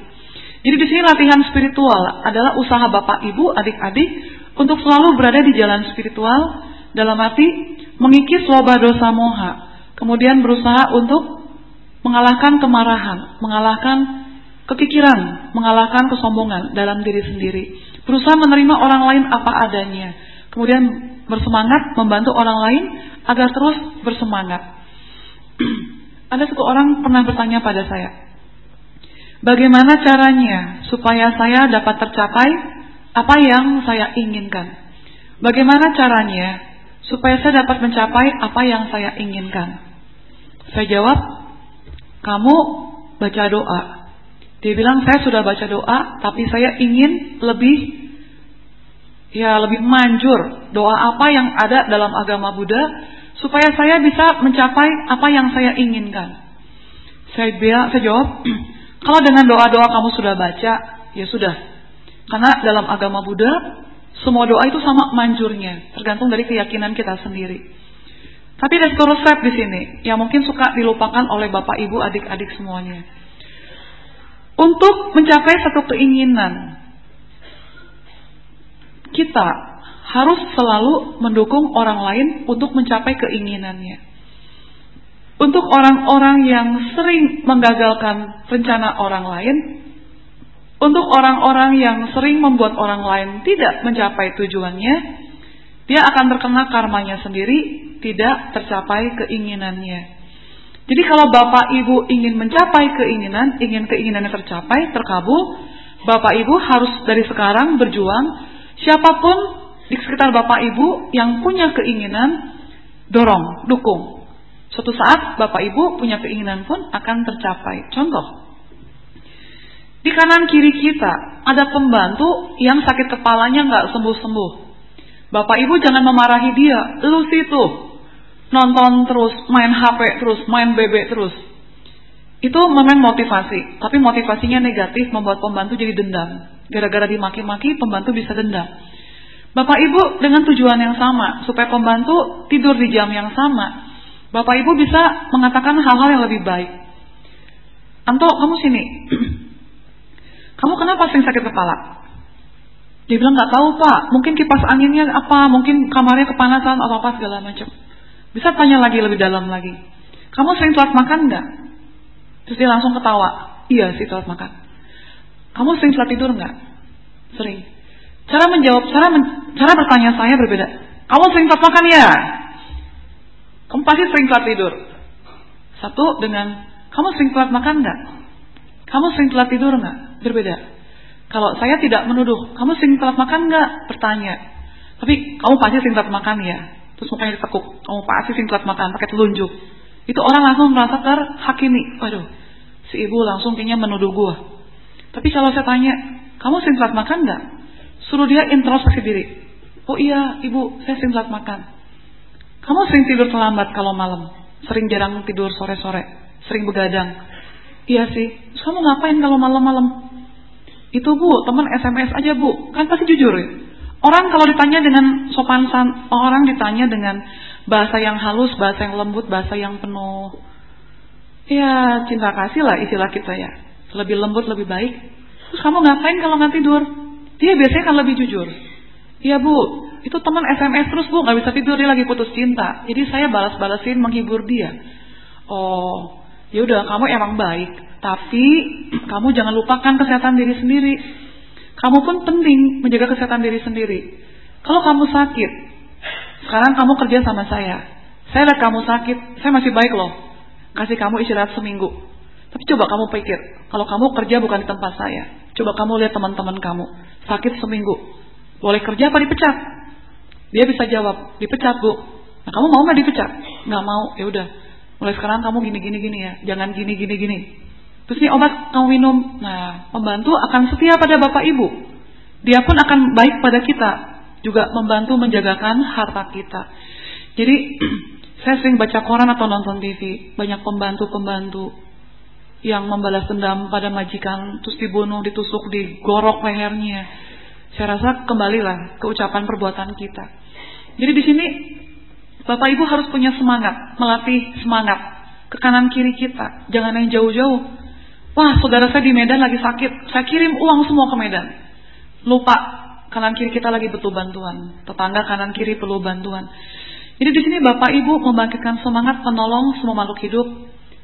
Jadi di sini latihan spiritual adalah usaha bapak ibu, adik-adik untuk selalu berada di jalan spiritual dalam arti mengikis loba dosa moha, kemudian berusaha untuk mengalahkan kemarahan, mengalahkan kekikiran, mengalahkan kesombongan dalam diri sendiri, berusaha menerima orang lain apa adanya, kemudian bersemangat membantu orang lain agar terus bersemangat. (clears throat) Ada satu orang pernah bertanya pada saya, bagaimana caranya supaya saya dapat tercapai apa yang saya inginkan? Bagaimana caranya supaya saya dapat mencapai apa yang saya inginkan? Saya jawab, kamu baca doa. Dia bilang saya sudah baca doa, tapi saya ingin lebih ya lebih manjur doa apa yang ada dalam agama Buddha supaya saya bisa mencapai apa yang saya inginkan. Saya bilang, saya jawab, (clears throat) kalau dengan doa-doa kamu sudah baca, ya sudah. Karena dalam agama Buddha Semua doa itu sama manjurnya, tergantung dari keyakinan kita sendiri. Tapi ada satu resep di sini yang mungkin suka dilupakan oleh bapak ibu adik-adik semuanya. Untuk mencapai satu keinginan, kita harus selalu mendukung orang lain untuk mencapai keinginannya. Untuk orang-orang yang sering menggagalkan rencana orang lain, untuk orang-orang yang sering membuat orang lain tidak mencapai tujuannya, dia akan terkena karmanya sendiri tidak tercapai keinginannya. Jadi kalau Bapak Ibu ingin mencapai keinginan, ingin keinginannya tercapai, terkabul, Bapak Ibu harus dari sekarang berjuang. Siapa pun di sekitar Bapak Ibu yang punya keinginan, dorong, dukung. Suatu saat Bapak Ibu punya keinginan pun akan tercapai. Contoh, di kanan kiri kita ada pembantu yang sakit kepalanya nggak sembuh-sembuh. Bapak Ibu jangan memarahi dia, lu situ nonton terus, main HP terus, main BB terus. Itu memang motivasi, tapi motivasinya negatif membuat pembantu jadi dendam. Gara-gara dimaki-maki, pembantu bisa dendam. Bapak Ibu dengan tujuan yang sama, supaya pembantu tidur di jam yang sama. Bapak Ibu bisa mengatakan hal-hal yang lebih baik. Anto, kamu sini. (clears throat) kamu kenapa sering sakit kepala? Dia bilang nggak tahu pak, mungkin kipas anginnya apa, mungkin kamarnya kepanasan atau apa segala macam. Bisa tanya lagi lebih dalam lagi. Kamu sering telat makan nggak? Terus dia langsung ketawa. Iya sih telat makan. Kamu sering telat tidur nggak? Sering. Cara menjawab, cara men, cara bertanya saya berbeda. Kamu sering telat makan ya? Kamu pasti sering telat tidur. Satu dengan kamu sering telat makan nggak? Kamu sering telat tidur nggak? Berbeda. Kalau saya tidak menuduh, kamu sering telat makan nggak? Bertanya. Tapi kamu pasti sering telat makan ya? terus mukanya ditekuk, kamu pasti singkat makan pakai telunjuk. Itu orang langsung merasa terhakimi. Waduh, si ibu langsung kayaknya menuduh gua. Tapi kalau saya tanya, kamu sering telat makan nggak? Suruh dia introspeksi diri. Oh iya, ibu, saya sering telat makan. Kamu sering tidur terlambat kalau malam, sering jarang tidur sore-sore, sering begadang. Iya sih. Terus kamu ngapain kalau malam-malam? Itu bu, teman SMS aja bu, kan pasti jujur ya. Orang kalau ditanya dengan sopan san, orang ditanya dengan bahasa yang halus, bahasa yang lembut, bahasa yang penuh. Ya cinta kasih lah istilah kita ya. Lebih lembut, lebih baik. Terus kamu ngapain kalau nggak tidur? Dia biasanya kan lebih jujur. Iya bu, itu teman SMS terus bu, nggak bisa tidur dia lagi putus cinta. Jadi saya balas-balasin menghibur dia. Oh, ya udah kamu emang baik, tapi (clears throat) kamu jangan lupakan kesehatan diri sendiri. Kamu pun penting menjaga kesehatan diri sendiri. Kalau kamu sakit, sekarang kamu kerja sama saya. Saya lihat kamu sakit, saya masih baik loh. Kasih kamu istirahat seminggu. Tapi coba kamu pikir, kalau kamu kerja bukan di tempat saya. Coba kamu lihat teman-teman kamu, sakit seminggu. Boleh kerja apa dipecat? Dia bisa jawab, dipecat bu. Nah kamu mau nggak dipecat? Nggak mau, ya udah. Mulai sekarang kamu gini gini gini ya, jangan gini gini gini. Terus ini obat kamu minum. Nah, pembantu akan setia pada bapak ibu. Dia pun akan baik pada kita. Juga membantu menjagakan harta kita. Jadi, (clears throat) saya sering baca koran atau nonton TV. Banyak pembantu-pembantu yang membalas dendam pada majikan. Terus dibunuh, ditusuk, digorok lehernya. Saya rasa kembalilah ke ucapan perbuatan kita. Jadi di sini Bapak Ibu harus punya semangat, melatih semangat ke kanan kiri kita. Jangan yang jauh-jauh. Wah, saudara saya di Medan lagi sakit. Saya kirim uang semua ke Medan. Lupa kanan kiri kita lagi butuh bantuan. Tetangga kanan kiri perlu bantuan. Jadi di sini Bapak Ibu membangkitkan semangat menolong semua makhluk hidup,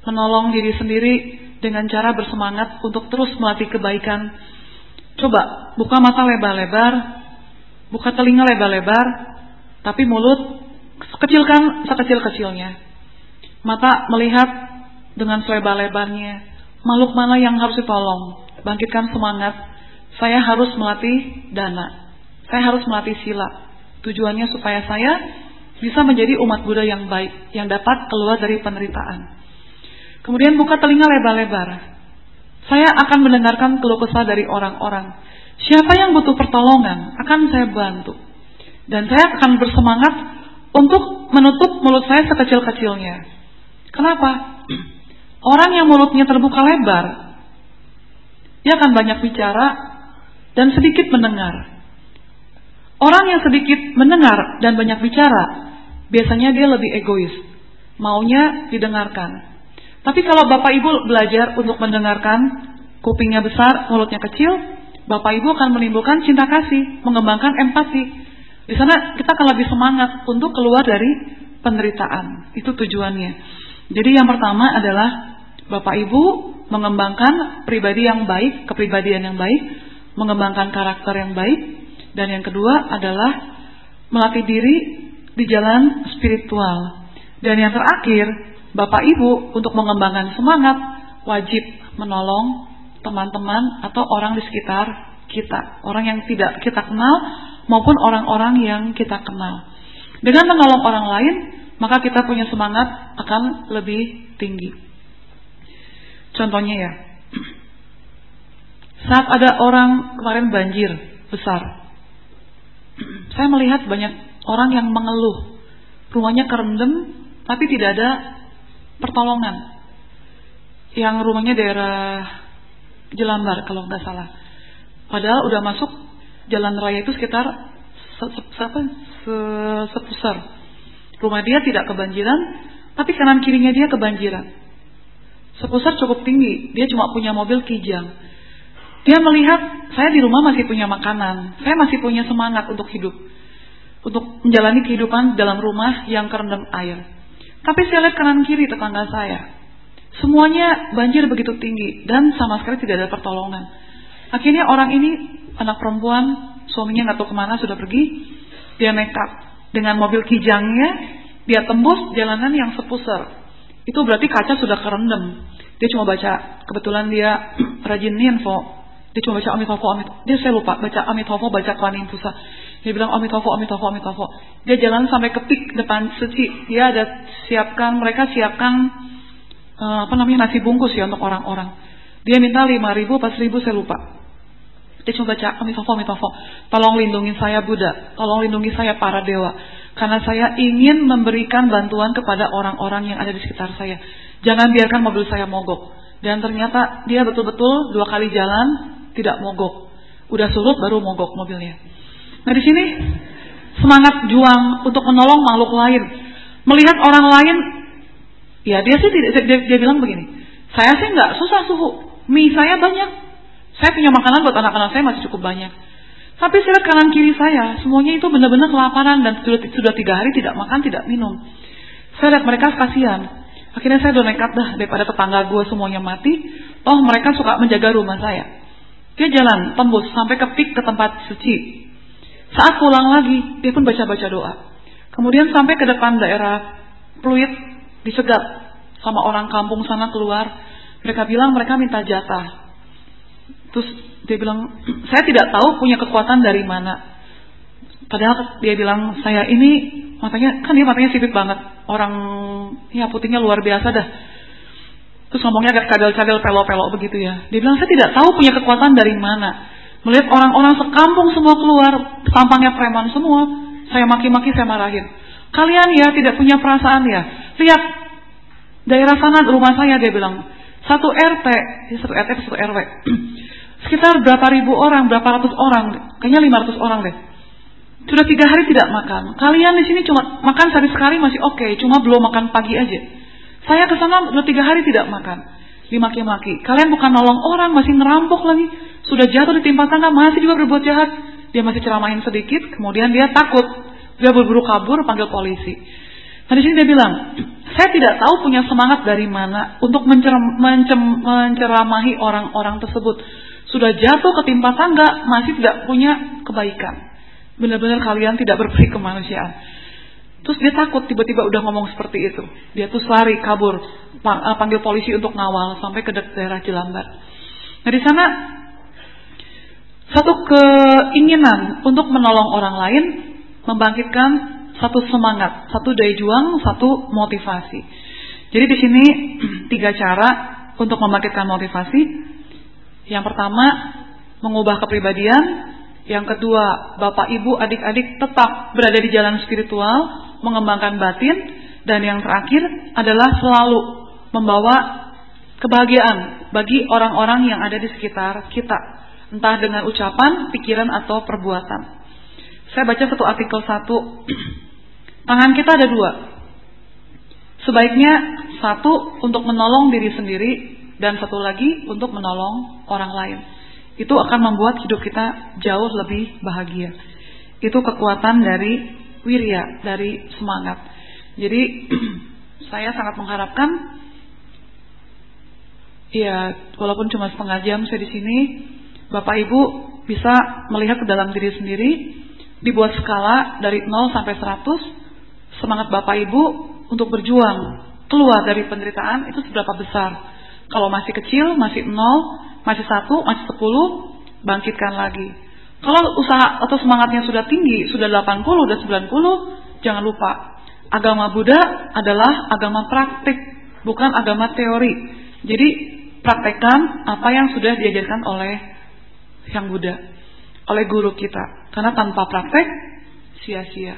menolong diri sendiri dengan cara bersemangat untuk terus melatih kebaikan. Coba buka mata lebar-lebar, buka telinga lebar-lebar, tapi mulut kecilkan sekecil-kecilnya. Mata melihat dengan selebar-lebarnya, Makhluk mana yang harus ditolong? Bangkitkan semangat. Saya harus melatih dana. Saya harus melatih sila. Tujuannya supaya saya bisa menjadi umat Buddha yang baik, yang dapat keluar dari penderitaan. Kemudian buka telinga lebar-lebar. Saya akan mendengarkan keluh kesah dari orang-orang. Siapa yang butuh pertolongan akan saya bantu. Dan saya akan bersemangat untuk menutup mulut saya sekecil-kecilnya. Kenapa? (clears throat) Orang yang mulutnya terbuka lebar, dia akan banyak bicara dan sedikit mendengar. Orang yang sedikit mendengar dan banyak bicara, biasanya dia lebih egois. Maunya didengarkan. Tapi kalau Bapak Ibu belajar untuk mendengarkan, kupingnya besar, mulutnya kecil, Bapak Ibu akan menimbulkan cinta kasih, mengembangkan empati. Di sana kita akan lebih semangat untuk keluar dari penderitaan. Itu tujuannya. Jadi yang pertama adalah Bapak Ibu mengembangkan pribadi yang baik, kepribadian yang baik, mengembangkan karakter yang baik, dan yang kedua adalah melatih diri di jalan spiritual. Dan yang terakhir, Bapak Ibu untuk mengembangkan semangat wajib menolong teman-teman atau orang di sekitar kita, orang yang tidak kita kenal maupun orang-orang yang kita kenal. Dengan menolong orang lain, maka kita punya semangat akan lebih tinggi. Contohnya ya, saat ada orang kemarin banjir besar, saya melihat banyak orang yang mengeluh, rumahnya kerendam tapi tidak ada pertolongan. Yang rumahnya daerah Jelambar kalau nggak salah. Padahal udah masuk jalan raya itu sekitar se, se, se, se, sepusar. Rumah dia tidak kebanjiran, tapi kanan kirinya dia kebanjiran. Sepusar cukup tinggi, dia cuma punya mobil kijang. Dia melihat, saya di rumah masih punya makanan, saya masih punya semangat untuk hidup. Untuk menjalani kehidupan dalam rumah yang kerendam air. Tapi saya lihat kanan kiri tetangga saya. Semuanya banjir begitu tinggi dan sama sekali tidak ada pertolongan. Akhirnya orang ini, anak perempuan, suaminya nggak tahu ke mana sudah pergi, dia nekat dengan mobil kijangnya, dia tembus jalanan yang sepusar itu berarti kaca sudah kerendam. Dia cuma baca, kebetulan dia (clears throat) rajin ninfo. Dia cuma baca Amitofo, Amitofo. Dia saya lupa baca Amitofo, baca Kuanin Pusa. Dia bilang Amitofo, Amitofo, Amitofo. Dia jalan sampai ke pik depan suci. Dia ada siapkan, mereka siapkan uh, apa namanya nasi bungkus ya untuk orang-orang. Dia minta lima ribu, pas ribu saya lupa. Dia cuma baca Amitofo, Amitofo. Tolong lindungi saya Buddha. Tolong lindungi saya para dewa. Karena saya ingin memberikan bantuan kepada orang-orang yang ada di sekitar saya. Jangan biarkan mobil saya mogok. Dan ternyata dia betul-betul dua kali jalan tidak mogok. Udah surut baru mogok mobilnya. Nah di sini semangat juang untuk menolong makhluk lain. Melihat orang lain, ya dia sih tidak dia, dia bilang begini. Saya sih nggak susah suhu. Mie saya banyak. Saya punya makanan buat anak-anak saya masih cukup banyak. Tapi saya kanan kiri saya, semuanya itu benar-benar kelaparan dan sudah, sudah tiga hari tidak makan, tidak minum. Saya lihat mereka kasihan. Akhirnya saya udah nekat dah daripada tetangga gue semuanya mati. Oh mereka suka menjaga rumah saya. Dia jalan tembus sampai ke pik ke tempat suci. Saat pulang lagi, dia pun baca-baca doa. Kemudian sampai ke depan daerah Pluit, disegat sama orang kampung sana keluar. Mereka bilang mereka minta jatah. Terus dia bilang, (clears throat) saya tidak tahu punya kekuatan dari mana. Padahal dia bilang, saya ini matanya, kan dia matanya sipit banget. Orang, ya putihnya luar biasa dah. Terus ngomongnya agak cadel-cadel pelok-pelok begitu ya. Dia bilang, saya tidak tahu punya kekuatan dari mana. Melihat orang-orang sekampung semua keluar, tampangnya preman semua. Saya maki-maki, saya marahin. Kalian ya tidak punya perasaan ya. Lihat, daerah sana rumah saya dia bilang. Satu RT, satu RT, satu RW. (clears throat) Sekitar berapa ribu orang, berapa ratus orang, kayaknya lima ratus orang deh. Sudah tiga hari tidak makan. Kalian di sini cuma makan sehari sekali masih oke, okay, cuma belum makan pagi aja. Saya ke sana sudah tiga hari tidak makan. Dimaki-maki. Kalian bukan nolong orang, masih ngerampok lagi. Sudah jatuh di timpa tangga, masih juga berbuat jahat. Dia masih ceramahin sedikit, kemudian dia takut. Dia berburu kabur, panggil polisi. Nah di sini dia bilang, saya tidak tahu punya semangat dari mana untuk menceramahi orang-orang tersebut sudah jatuh ketimpa tangga, masih tidak punya kebaikan. Benar-benar kalian tidak berperi kemanusiaan. Terus dia takut tiba-tiba udah ngomong seperti itu. Dia tuh lari kabur, panggil polisi untuk ngawal sampai ke daerah Jelambar. Nah di sana satu keinginan untuk menolong orang lain membangkitkan satu semangat, satu daya juang, satu motivasi. Jadi di sini (clears throat) tiga cara untuk membangkitkan motivasi. Yang pertama, mengubah kepribadian. Yang kedua, bapak ibu, adik-adik tetap berada di jalan spiritual, mengembangkan batin. Dan yang terakhir adalah selalu membawa kebahagiaan bagi orang-orang yang ada di sekitar kita. Entah dengan ucapan, pikiran, atau perbuatan. Saya baca satu artikel satu. (clears throat) Tangan kita ada dua. Sebaiknya satu untuk menolong diri sendiri dan satu lagi untuk menolong orang lain. Itu akan membuat hidup kita jauh lebih bahagia. Itu kekuatan dari wirya, dari semangat. Jadi (clears throat) saya sangat mengharapkan ya walaupun cuma setengah jam saya di sini, Bapak Ibu bisa melihat ke dalam diri sendiri, dibuat skala dari 0 sampai 100, semangat Bapak Ibu untuk berjuang keluar dari penderitaan itu seberapa besar. Kalau masih kecil, masih 0, masih 1, masih 10, bangkitkan lagi. Kalau usaha atau semangatnya sudah tinggi, sudah 80 dan 90, jangan lupa. Agama Buddha adalah agama praktik, bukan agama teori. Jadi praktekkan apa yang sudah diajarkan oleh Yang Buddha, oleh guru kita. Karena tanpa praktek, sia-sia.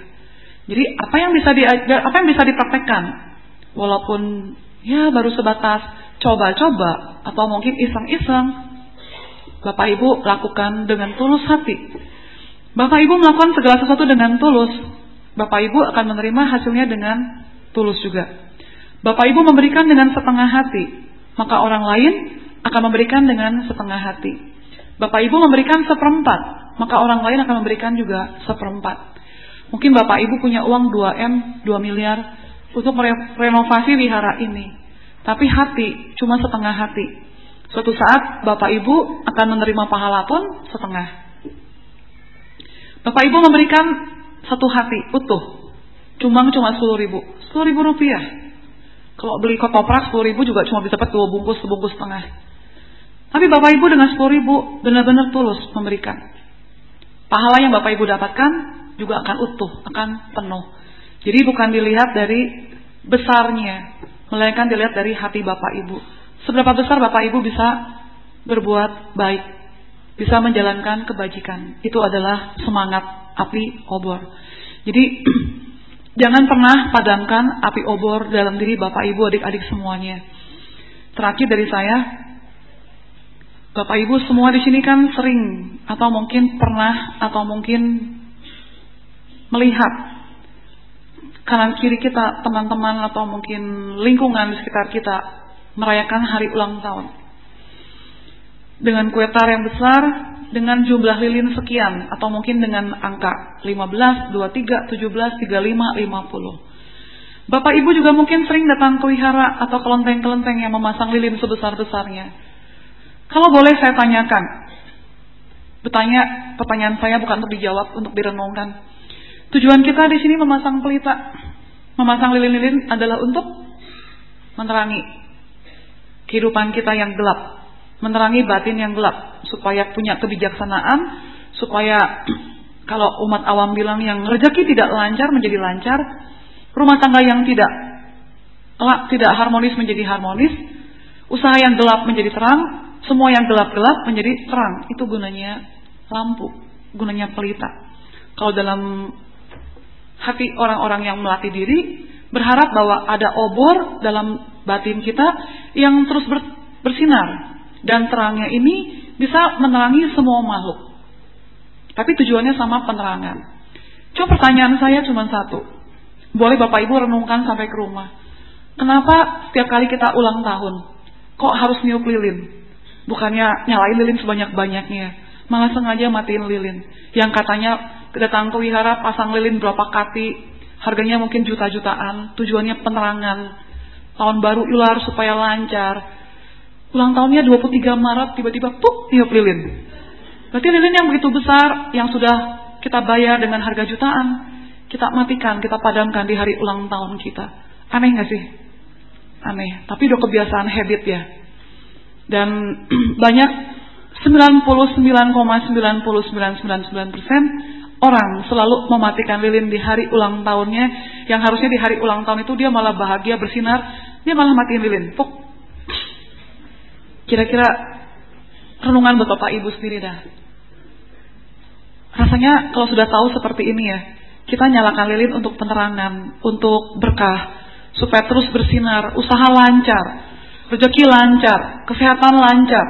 Jadi apa yang bisa diajar, apa yang bisa dipraktekkan, walaupun ya baru sebatas coba-coba atau mungkin iseng-iseng, Bapak Ibu lakukan dengan tulus hati. Bapak Ibu melakukan segala sesuatu dengan tulus. Bapak Ibu akan menerima hasilnya dengan tulus juga. Bapak Ibu memberikan dengan setengah hati, maka orang lain akan memberikan dengan setengah hati. Bapak Ibu memberikan seperempat, maka orang lain akan memberikan juga seperempat. Mungkin Bapak Ibu punya uang 2M, 2 miliar untuk merenovasi wihara ini. Tapi hati cuma setengah hati. Suatu saat Bapak Ibu akan menerima pahala pun setengah. Bapak Ibu memberikan satu hati utuh. Cuma cuma 10 ribu. 10 ribu rupiah. Kalau beli ketoprak 10 ribu juga cuma bisa dapat dua bungkus, sebungkus setengah. Tapi Bapak Ibu dengan 10 ribu benar-benar tulus memberikan. Pahala yang Bapak Ibu dapatkan juga akan utuh, akan penuh. Jadi bukan dilihat dari besarnya, melainkan dilihat dari hati Bapak Ibu. Seberapa besar Bapak Ibu bisa berbuat baik, bisa menjalankan kebajikan. Itu adalah semangat api obor. Jadi (clears throat) jangan pernah padamkan api obor dalam diri Bapak Ibu, adik-adik semuanya. Terakhir dari saya, Bapak Ibu semua di sini kan sering atau mungkin pernah atau mungkin melihat kanan kiri kita, teman-teman atau mungkin lingkungan di sekitar kita merayakan hari ulang tahun. Dengan kue tar yang besar, dengan jumlah lilin sekian, atau mungkin dengan angka 15, 23, 17, 35, 50. Bapak Ibu juga mungkin sering datang ke wihara atau kelenteng-kelenteng yang memasang lilin sebesar-besarnya. Kalau boleh saya tanyakan, bertanya pertanyaan saya bukan untuk dijawab, untuk direnungkan. Tujuan kita di sini memasang pelita, memasang lilin-lilin adalah untuk menerangi kehidupan kita yang gelap, menerangi batin yang gelap, supaya punya kebijaksanaan, supaya (clears throat) kalau umat awam bilang yang rezeki tidak lancar menjadi lancar, rumah tangga yang tidak tidak harmonis menjadi harmonis, usaha yang gelap menjadi terang, semua yang gelap-gelap menjadi terang. Itu gunanya lampu, gunanya pelita. Kalau dalam hati orang-orang yang melatih diri, berharap bahwa ada obor dalam batin kita yang terus bersinar dan terangnya ini bisa menerangi semua makhluk. Tapi tujuannya sama penerangan. Cuma pertanyaan saya cuma satu. Boleh Bapak Ibu renungkan sampai ke rumah. Kenapa setiap kali kita ulang tahun, kok harus niup lilin? Bukannya nyalain lilin sebanyak-banyaknya, malah sengaja matiin lilin. Yang katanya kedatang ke wihara pasang lilin berapa kati, harganya mungkin juta-jutaan, tujuannya penerangan, tahun baru ular supaya lancar. Ulang tahunnya 23 Maret tiba-tiba puk tiup lilin. Berarti lilin yang begitu besar yang sudah kita bayar dengan harga jutaan, kita matikan, kita padamkan di hari ulang tahun kita. Aneh gak sih? Aneh, tapi udah kebiasaan habit ya. Dan (clears throat) banyak 99,99999% orang selalu mematikan lilin di hari ulang tahunnya yang harusnya di hari ulang tahun itu dia malah bahagia bersinar dia malah matiin lilin. Puk kira-kira renungan buat bapak ibu sendiri dah. Rasanya kalau sudah tahu seperti ini ya kita nyalakan lilin untuk penerangan untuk berkah supaya terus bersinar usaha lancar rezeki lancar kesehatan lancar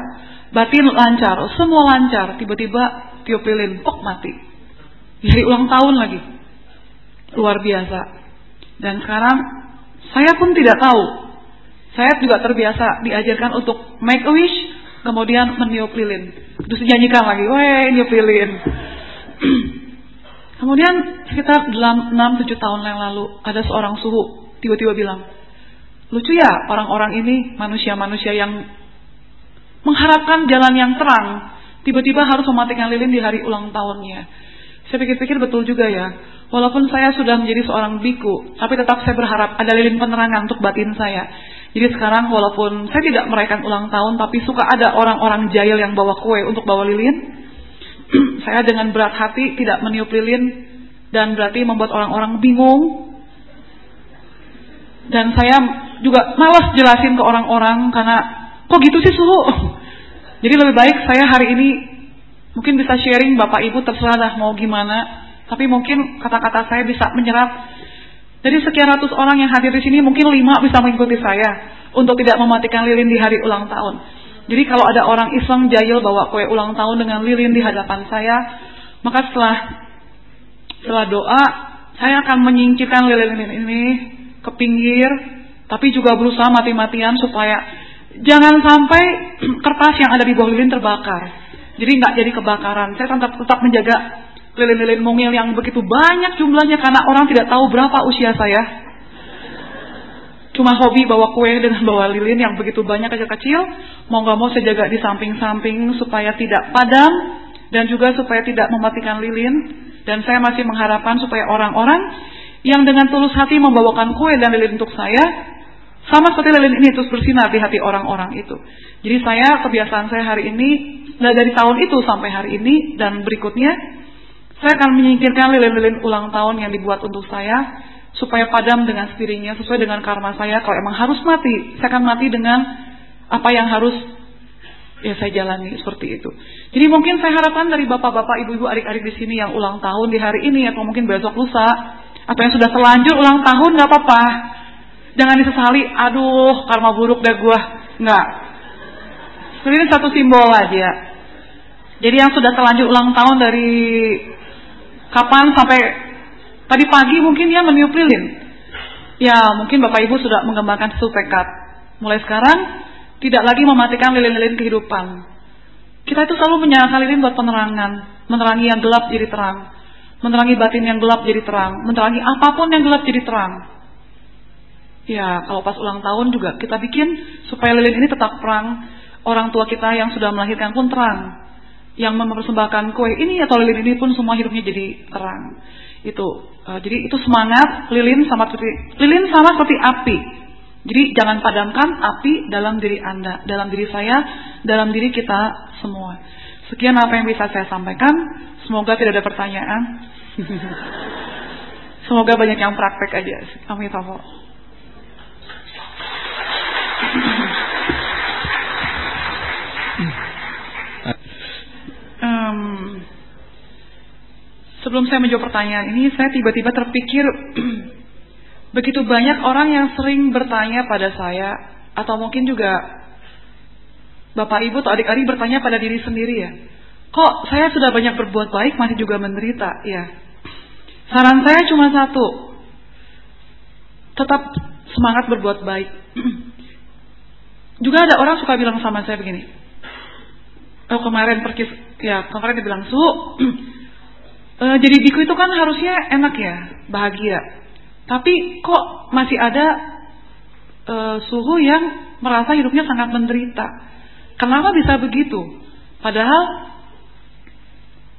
batin lancar semua lancar tiba-tiba tiup lilin pok mati Di hari ulang tahun lagi. Luar biasa. Dan sekarang saya pun tidak tahu. Saya juga terbiasa diajarkan untuk make a wish, kemudian meniup. Terus dinyanyikan lagi, weh niup lilin. (clears throat) kemudian sekitar 6-7 tahun yang lalu ada seorang suhu tiba-tiba bilang, lucu ya orang-orang ini manusia-manusia yang mengharapkan jalan yang terang, tiba-tiba harus mematikan lilin di hari ulang tahunnya. Saya pikir-pikir betul juga ya. Walaupun saya sudah menjadi seorang biku, tapi tetap saya berharap ada lilin penerangan untuk batin saya. Jadi sekarang walaupun saya tidak merayakan ulang tahun, tapi suka ada orang-orang jahil yang bawa kue untuk bawa lilin. (clears throat) saya dengan berat hati tidak meniup lilin dan berarti membuat orang-orang bingung. Dan saya juga malas jelasin ke orang-orang karena kok gitu sih suhu. (laughs) Jadi lebih baik saya hari ini mungkin bisa sharing Bapak Ibu terserah lah mau gimana tapi mungkin kata-kata saya bisa menyerap dari sekian ratus orang yang hadir di sini mungkin lima bisa mengikuti saya untuk tidak mematikan lilin di hari ulang tahun. Jadi kalau ada orang iseng jahil bawa kue ulang tahun dengan lilin di hadapan saya, maka setelah setelah doa saya akan menyingkirkan lilin-lilin ini ke pinggir, tapi juga berusaha mati-matian supaya jangan sampai (clears throat) kertas yang ada di bawah lilin terbakar. Jadi nggak jadi kebakaran. Saya tetap tetap menjaga lilin-lilin mungil yang begitu banyak jumlahnya karena orang tidak tahu berapa usia saya. Cuma hobi bawa kue dengan (laughs) bawa lilin yang begitu banyak kecil-kecil. Mau nggak mau saya jaga di samping-samping supaya tidak padam dan juga supaya tidak mematikan lilin. Dan saya masih mengharapkan supaya orang-orang yang dengan tulus hati membawakan kue dan lilin untuk saya, sama seperti lilin ini terus bersinar di hati orang-orang itu. Jadi saya kebiasaan saya hari ini, nah dari tahun itu sampai hari ini dan berikutnya, saya akan menyingkirkan lilin-lilin ulang tahun yang dibuat untuk saya supaya padam dengan sendirinya sesuai dengan karma saya. Kalau emang harus mati, saya akan mati dengan apa yang harus ya saya jalani seperti itu. Jadi mungkin saya harapkan dari bapak-bapak, ibu-ibu, adik-adik di sini yang ulang tahun di hari ini atau mungkin besok lusa atau yang sudah terlanjur ulang tahun nggak apa-apa. Jangan disesali, aduh karma buruk dah gua. Nggak. Ini satu simbol aja. Jadi yang sudah terlanjur ulang tahun dari Kapan sampai tadi pagi mungkin dia meniup lilin. Ya mungkin Bapak Ibu sudah mengembangkan satu tekad. Mulai sekarang tidak lagi mematikan lilin-lilin kehidupan. Kita itu selalu menyalakan lilin buat penerangan. Menerangi yang gelap jadi terang. Menerangi batin yang gelap jadi terang. Menerangi apa pun yang gelap jadi terang. Ya, kalau pas ulang tahun juga kita bikin supaya lilin ini tetap terang. Orang tua kita yang sudah melahirkan pun terang yang mempersembahkan kue ini atau lilin ini pun semua hidupnya jadi terang. Itu uh, jadi itu semangat lilin sama seperti lilin sama seperti api. Jadi jangan padamkan api dalam diri Anda, dalam diri saya, dalam diri kita semua. Sekian apa yang bisa saya sampaikan. Semoga tidak ada pertanyaan. (laughs) Semoga banyak yang praktek aja. Amin. Um, sebelum saya menjawab pertanyaan ini, saya tiba-tiba terpikir (clears throat) begitu banyak orang yang sering bertanya pada saya, atau mungkin juga bapak ibu atau adik-adik bertanya pada diri sendiri ya, kok saya sudah banyak berbuat baik masih juga menderita? Ya, saran saya cuma satu, tetap semangat berbuat baik. (clears throat) juga ada orang suka bilang sama saya begini, oh kemarin pergi ya kemarin dia bilang su (clears throat) e, jadi biku itu kan harusnya enak ya bahagia. Tapi kok masih ada e, suhu yang merasa hidupnya sangat menderita? Kenapa bisa begitu? Padahal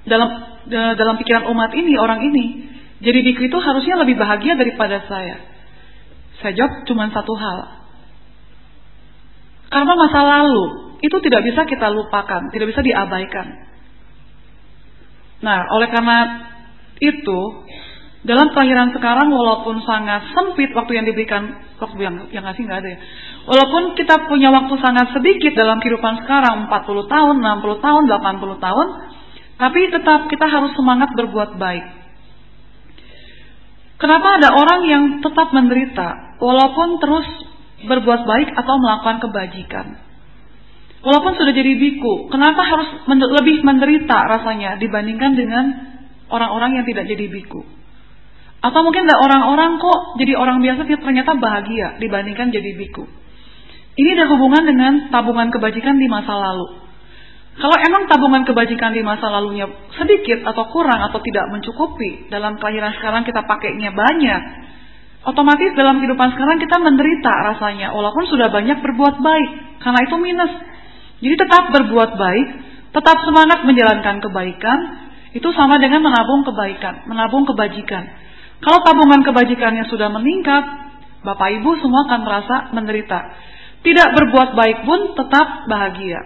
dalam dalam pikiran umat ini orang ini jadi biku itu harusnya lebih bahagia daripada saya. Saya jawab cuma satu hal. Karena masa lalu itu tidak bisa kita lupakan, tidak bisa diabaikan. Nah, oleh karena itu, dalam kelahiran sekarang walaupun sangat sempit waktu yang diberikan, waktu yang, yang ngasih nggak ada ya. Walaupun kita punya waktu sangat sedikit dalam kehidupan sekarang, 40 tahun, 60 tahun, 80 tahun, tapi tetap kita harus semangat berbuat baik. Kenapa ada orang yang tetap menderita walaupun terus berbuat baik atau melakukan kebajikan? Walaupun sudah jadi biku, kenapa harus lebih menderita rasanya dibandingkan dengan orang-orang yang tidak jadi biku. Atau mungkin ada orang-orang kok jadi orang biasa ternyata bahagia dibandingkan jadi biku. Ini ada hubungan dengan tabungan kebajikan di masa lalu. Kalau emang tabungan kebajikan di masa lalunya sedikit atau kurang atau tidak mencukupi, dalam kelahiran sekarang kita pakainya banyak, otomatis dalam kehidupan sekarang kita menderita rasanya, walaupun sudah banyak berbuat baik, karena itu minus. Jadi tetap berbuat baik, tetap semangat menjalankan kebaikan, itu sama dengan menabung kebaikan, menabung kebajikan. Kalau tabungan kebajikannya sudah meningkat, Bapak Ibu semua akan merasa menderita. Tidak berbuat baik pun tetap bahagia.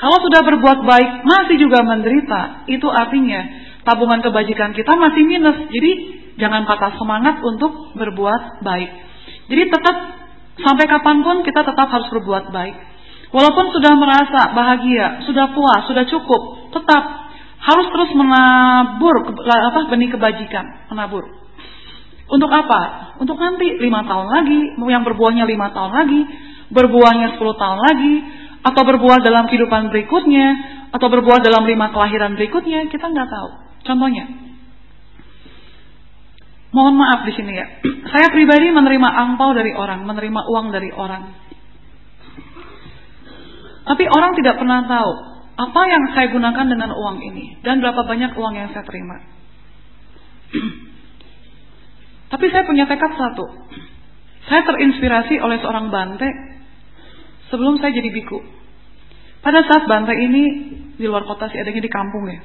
Kalau sudah berbuat baik masih juga menderita, itu artinya tabungan kebajikan kita masih minus. Jadi jangan patah semangat untuk berbuat baik. Jadi tetap sampai kapan pun kita tetap harus berbuat baik. Walaupun sudah merasa bahagia, sudah puas, sudah cukup, tetap harus terus menabur apa benih kebajikan, menabur. Untuk apa? Untuk nanti lima tahun lagi, yang berbuahnya lima tahun lagi, berbuahnya sepuluh tahun lagi, atau berbuah dalam kehidupan berikutnya, atau berbuah dalam lima kelahiran berikutnya, kita nggak tahu. Contohnya, mohon maaf di sini ya, (clears throat) saya pribadi menerima angpau dari orang, menerima uang dari orang. Tapi orang tidak pernah tahu apa yang saya gunakan dengan uang ini dan berapa banyak uang yang saya terima. (clears throat) Tapi saya punya tekad satu. Saya terinspirasi oleh seorang bante Sebelum saya jadi biku. Pada saat Bante ini di luar kota sih adanya di kampung ya.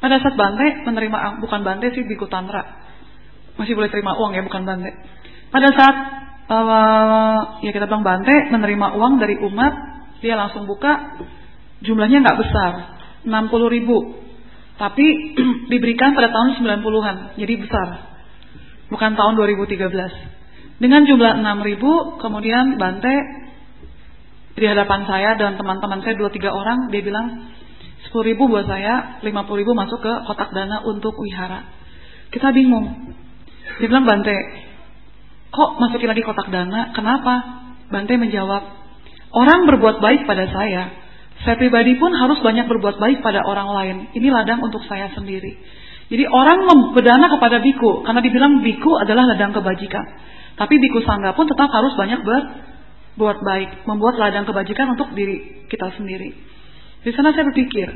Pada saat Bante menerima bukan Bante sih biku tantra. Masih boleh terima uang ya bukan Bante. Pada saat uh, ya kita bilang Bante menerima uang dari umat, dia langsung buka jumlahnya nggak besar, 60 ribu. Tapi (clears throat) diberikan pada tahun 90-an, jadi besar. Bukan tahun 2013. Dengan jumlah 6 ribu, kemudian Bante di hadapan saya dan teman-teman saya dua tiga orang dia bilang sepuluh ribu buat saya lima puluh ribu masuk ke kotak dana untuk wihara kita bingung dia bilang Bante kok masukin lagi kotak dana kenapa Bante menjawab orang berbuat baik pada saya saya pribadi pun harus banyak berbuat baik pada orang lain ini ladang untuk saya sendiri jadi orang berdana kepada biku karena dibilang biku adalah ladang kebajikan tapi biku sangga pun tetap harus banyak ber buat baik, membuat ladang kebajikan untuk diri kita sendiri. Di sana saya berpikir,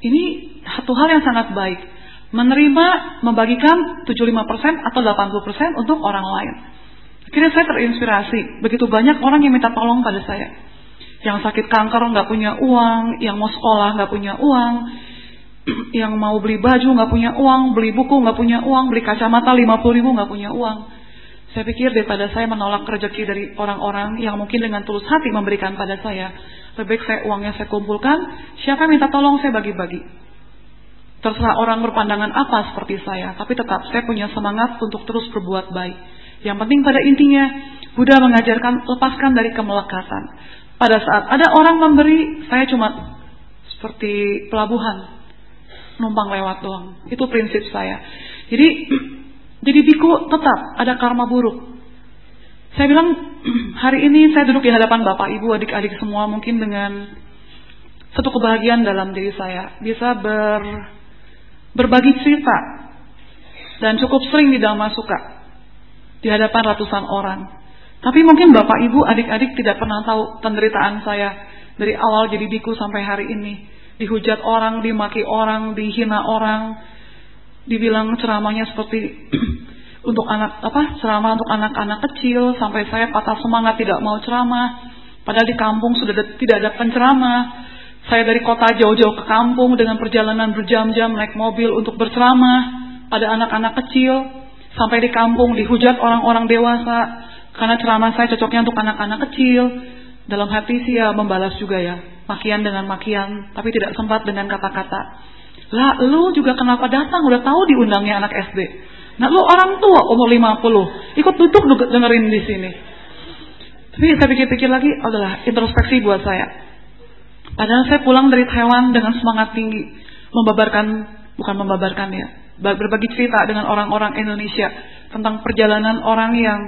ini satu hal yang sangat baik. Menerima, membagikan 75% atau 80% untuk orang lain. Akhirnya saya terinspirasi. Begitu banyak orang yang minta tolong pada saya. Yang sakit kanker nggak punya uang, yang mau sekolah nggak punya uang, (clears throat) yang mau beli baju nggak punya uang, beli buku nggak punya uang, beli kacamata 50 ribu nggak punya uang. Saya pikir daripada saya menolak rezeki dari orang-orang yang mungkin dengan tulus hati memberikan pada saya, lebih baik saya uangnya saya kumpulkan, siapa yang minta tolong saya bagi-bagi. Terserah orang berpandangan apa seperti saya, tapi tetap saya punya semangat untuk terus berbuat baik. Yang penting pada intinya, Buddha mengajarkan lepaskan dari kemelekatan. Pada saat ada orang memberi, saya cuma seperti pelabuhan, numpang lewat doang. Itu prinsip saya. Jadi (clears throat) jadi biku tetap ada karma buruk. Saya bilang (clears throat) hari ini saya duduk di hadapan bapak ibu adik-adik semua mungkin dengan satu kebahagiaan dalam diri saya bisa ber, berbagi cerita dan cukup sering di dalam suka di hadapan ratusan orang. Tapi mungkin bapak ibu adik-adik tidak pernah tahu penderitaan saya dari awal jadi biku sampai hari ini. Dihujat orang, dimaki orang, dihina orang, dibilang ceramahnya seperti (clears throat) untuk anak apa ceramah untuk anak-anak kecil sampai saya patah semangat tidak mau ceramah padahal di kampung sudah tidak ada penceramah saya dari kota jauh-jauh ke kampung dengan perjalanan berjam-jam naik mobil untuk berceramah pada anak-anak kecil sampai di kampung dihujat orang-orang dewasa karena ceramah saya cocoknya untuk anak-anak kecil dalam hati sih ya membalas juga ya makian dengan makian tapi tidak sempat dengan kata-kata lah lu juga kenapa datang? Udah tahu diundangnya anak SD. Nah lu orang tua umur 50. Ikut duduk dengerin di sini. Tapi saya pikir-pikir lagi adalah introspeksi buat saya. Padahal saya pulang dari Taiwan dengan semangat tinggi. Membabarkan, bukan membabarkan ya. Berbagi cerita dengan orang-orang Indonesia. Tentang perjalanan orang yang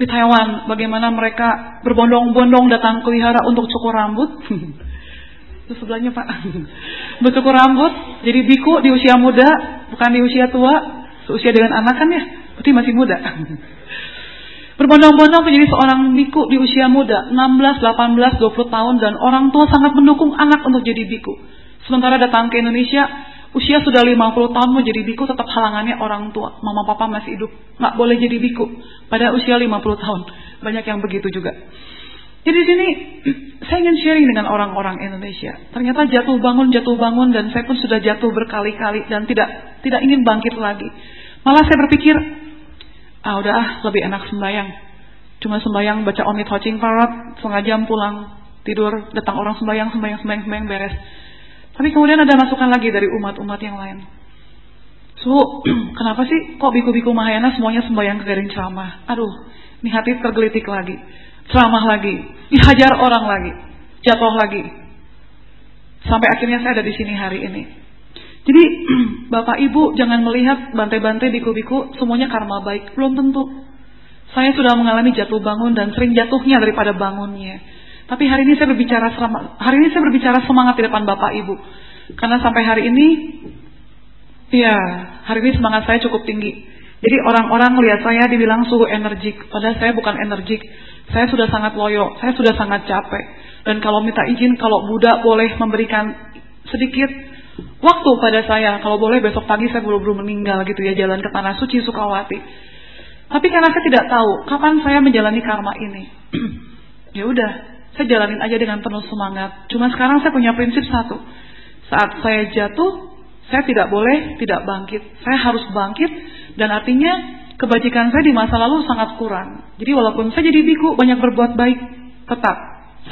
di Taiwan. Bagaimana mereka berbondong-bondong datang ke wihara untuk cukur rambut. (laughs) Itu sebelahnya Pak. (laughs) Bercukur rambut, jadi biku di usia muda, bukan di usia tua, seusia dengan anak kan ya, berarti masih muda. (laughs) Berbondong-bondong menjadi seorang biku di usia muda, 16, 18, 20 tahun dan orang tua sangat mendukung anak untuk jadi biku. Sementara datang ke Indonesia, usia sudah 50 tahun mau jadi biku tetap halangannya orang tua. Mama papa masih hidup, nggak boleh jadi biku pada usia 50 tahun. Banyak yang begitu juga. Jadi di sini (clears throat) saya ingin sharing dengan orang-orang Indonesia. Ternyata jatuh bangun, jatuh bangun dan saya pun sudah jatuh berkali-kali dan tidak tidak ingin bangkit lagi. Malah saya berpikir, ah udah ah lebih enak sembahyang. Cuma sembahyang baca omit hocing parat, setengah jam pulang tidur, datang orang sembahyang, sembahyang, sembahyang, sembahyang beres. Tapi kemudian ada masukan lagi dari umat-umat yang lain. So, (clears throat) kenapa sih kok biku-biku Mahayana semuanya sembahyang kegering ceramah? Aduh, ini hati tergelitik lagi. Ceramah lagi, dihajar orang lagi, jatuh lagi. Sampai akhirnya saya ada di sini hari ini. Jadi, (clears throat) Bapak Ibu jangan melihat bantai-bantai biku-biku semuanya karma baik. Belum tentu. Saya sudah mengalami jatuh bangun dan sering jatuhnya daripada bangunnya. Tapi hari ini saya berbicara hari ini saya berbicara semangat di depan Bapak Ibu. Karena sampai hari ini ya, hari ini semangat saya cukup tinggi. Jadi orang-orang lihat saya dibilang suhu energik, padahal saya bukan energik. Saya sudah sangat loyo, saya sudah sangat capek. Dan kalau minta izin, kalau Buddha boleh memberikan sedikit waktu pada saya, kalau boleh besok pagi saya buru-buru meninggal gitu ya, jalan ke tanah suci Sukawati. Tapi karena saya tidak tahu kapan saya menjalani karma ini, (clears throat) ya udah, saya jalanin aja dengan penuh semangat. Cuma sekarang saya punya prinsip satu. Saat saya jatuh, saya tidak boleh tidak bangkit. Saya harus bangkit dan artinya kebajikan saya di masa lalu sangat kurang. Jadi walaupun saya jadi biku banyak berbuat baik, tetap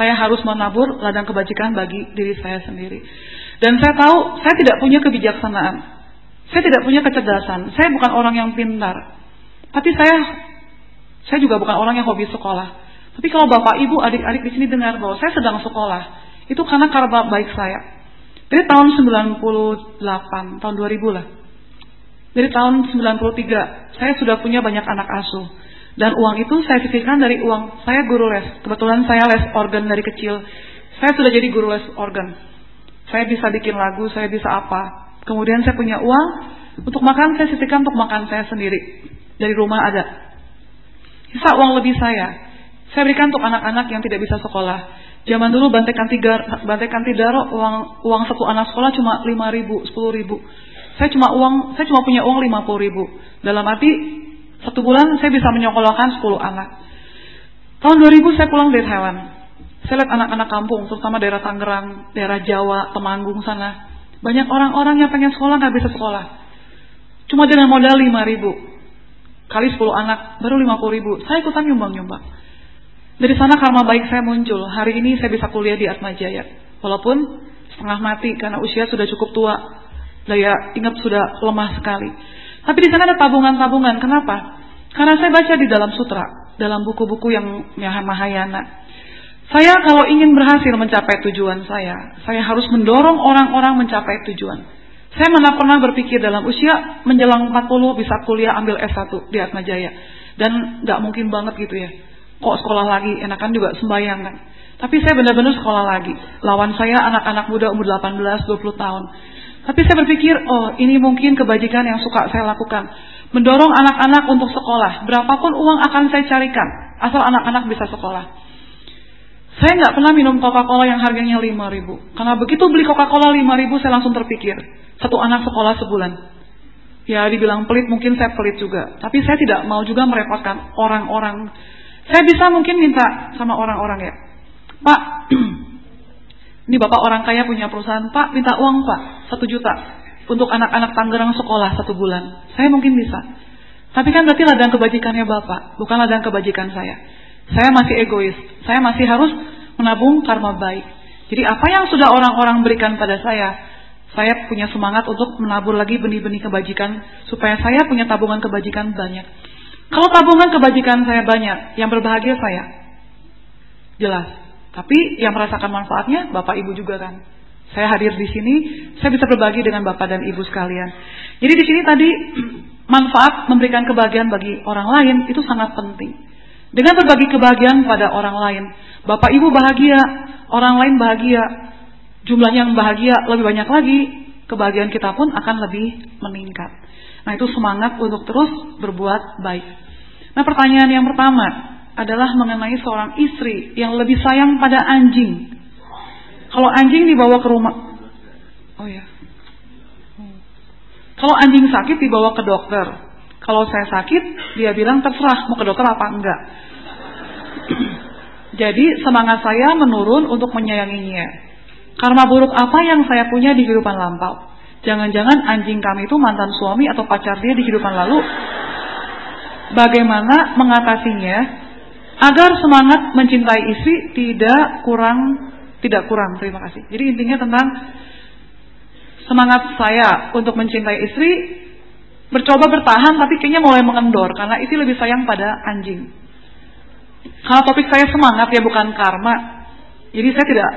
saya harus menabur ladang kebajikan bagi diri saya sendiri. Dan saya tahu saya tidak punya kebijaksanaan. Saya tidak punya kecerdasan. Saya bukan orang yang pintar. Tapi saya saya juga bukan orang yang hobi sekolah. Tapi kalau bapak ibu adik-adik di sini dengar bahwa saya sedang sekolah, itu karena karma baik saya. Dari tahun 98, tahun 2000 lah. Dari tahun 93, saya sudah punya banyak anak asuh. Dan uang itu saya sisihkan dari uang saya guru les. Kebetulan saya les organ dari kecil. Saya sudah jadi guru les organ. Saya bisa bikin lagu, saya bisa apa. Kemudian saya punya uang untuk makan, saya sisihkan untuk makan saya sendiri. Dari rumah ada. Sisa uang lebih saya. Saya berikan untuk anak-anak yang tidak bisa sekolah. Zaman dulu Bantai Kantigar, Bantai Kantidaro uang uang satu anak sekolah cuma lima ribu, sepuluh ribu. Saya cuma uang, saya cuma punya uang lima puluh ribu. Dalam arti satu bulan saya bisa menyekolahkan sepuluh anak. Tahun 2000 saya pulang dari Taiwan. Saya lihat anak-anak kampung, terutama daerah Tangerang, daerah Jawa, Temanggung sana. Banyak orang-orang yang pengen sekolah nggak bisa sekolah. Cuma dengan modal lima ribu. Kali sepuluh anak, baru lima puluh ribu. Saya ikutan nyumbang-nyumbang. Dari sana karma baik saya muncul. Hari ini saya bisa kuliah di Atmajaya. Walaupun setengah mati karena usia sudah cukup tua. Daya ingat sudah lemah sekali. Tapi di sana ada tabungan-tabungan. Kenapa? Karena saya baca di dalam sutra, dalam buku-buku yang Mahayana. Saya kalau ingin berhasil mencapai tujuan saya, saya harus mendorong orang-orang mencapai tujuan. Saya mana pernah berpikir dalam usia menjelang 40 bisa kuliah ambil S1 di Atmajaya. Dan gak mungkin banget gitu ya kok sekolah lagi, enakan juga sembahyang kan. Tapi saya benar-benar sekolah lagi. Lawan saya anak-anak muda umur 18, 20 tahun. Tapi saya berpikir, oh ini mungkin kebajikan yang suka saya lakukan. Mendorong anak-anak untuk sekolah. Berapapun uang akan saya carikan. Asal anak-anak bisa sekolah. Saya nggak pernah minum Coca-Cola yang harganya 5 ribu. Karena begitu beli Coca-Cola 5 ribu, saya langsung terpikir. Satu anak sekolah sebulan. Ya dibilang pelit, mungkin saya pelit juga. Tapi saya tidak mau juga merepotkan orang-orang saya bisa mungkin minta sama orang-orang ya, Pak, (clears throat) ini bapak orang kaya punya perusahaan, Pak minta uang Pak, satu juta untuk anak-anak Tangerang sekolah satu bulan. Saya mungkin bisa. Tapi kan berarti ladang kebajikannya bapak, bukan ladang kebajikan saya. Saya masih egois, saya masih harus menabung karma baik. Jadi apa yang sudah orang-orang berikan pada saya, saya punya semangat untuk menabur lagi benih-benih kebajikan supaya saya punya tabungan kebajikan banyak. Kalau tabungan kebajikan saya banyak, yang berbahagia saya. Jelas. Tapi yang merasakan manfaatnya Bapak Ibu juga kan. Saya hadir di sini, saya bisa berbagi dengan Bapak dan Ibu sekalian. Jadi di sini tadi (clears throat) manfaat memberikan kebahagiaan bagi orang lain itu sangat penting. Dengan berbagi kebahagiaan pada orang lain, Bapak Ibu bahagia, orang lain bahagia. jumlahnya yang bahagia lebih banyak lagi, kebahagiaan kita pun akan lebih meningkat. Nah, itu semangat untuk terus berbuat baik. Nah, pertanyaan yang pertama adalah mengenai seorang istri yang lebih sayang pada anjing. Kalau anjing dibawa ke rumah, oh ya. Kalau anjing sakit dibawa ke dokter. Kalau saya sakit, dia bilang terserah mau ke dokter apa enggak. (clears throat) Jadi semangat saya menurun untuk menyayanginya. Karma buruk apa yang saya punya di kehidupan lampau? Jangan-jangan anjing kami itu mantan suami atau pacar dia di kehidupan lalu. Bagaimana mengatasinya agar semangat mencintai istri tidak kurang tidak kurang. Terima kasih. Jadi intinya tentang semangat saya untuk mencintai istri bercoba bertahan tapi kayaknya mulai mengendor karena istri lebih sayang pada anjing. Kalau topik saya semangat ya bukan karma. Jadi saya tidak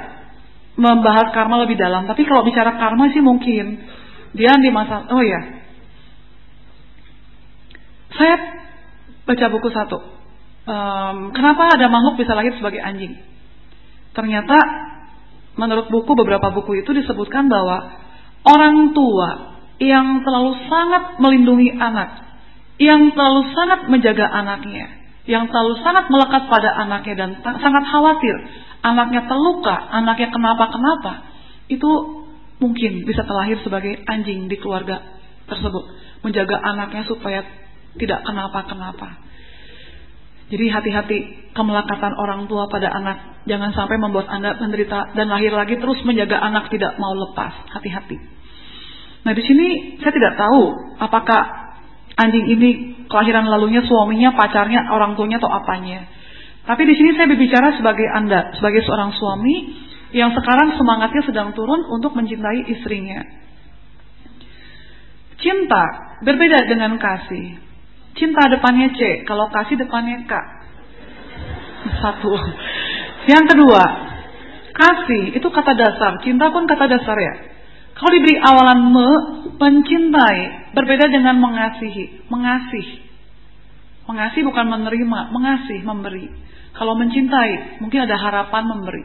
membahas karma lebih dalam. Tapi kalau bicara karma sih mungkin dia di masa oh ya. Saya baca buku satu. Um, kenapa ada makhluk bisa lahir sebagai anjing? Ternyata menurut buku beberapa buku itu disebutkan bahwa orang tua yang terlalu sangat melindungi anak, yang terlalu sangat menjaga anaknya, yang terlalu sangat melekat pada anaknya dan sangat khawatir anaknya terluka, anaknya kenapa-kenapa, itu mungkin bisa terlahir sebagai anjing di keluarga tersebut. Menjaga anaknya supaya tidak kenapa-kenapa. Jadi hati-hati kemelekatan orang tua pada anak. Jangan sampai membuat Anda menderita dan lahir lagi terus menjaga anak tidak mau lepas. Hati-hati. Nah di sini saya tidak tahu apakah anjing ini kelahiran lalunya suaminya, pacarnya, orang tuanya atau apanya. Tapi di sini saya berbicara sebagai Anda, sebagai seorang suami yang sekarang semangatnya sedang turun untuk mencintai istrinya. Cinta berbeda dengan kasih. Cinta depannya C, kalau kasih depannya K. Satu. Yang kedua, kasih itu kata dasar, cinta pun kata dasar ya. Kalau diberi awalan me, mencintai berbeda dengan mengasihi. Mengasih. Mengasih bukan menerima, mengasih, memberi. Kalau mencintai, mungkin ada harapan memberi.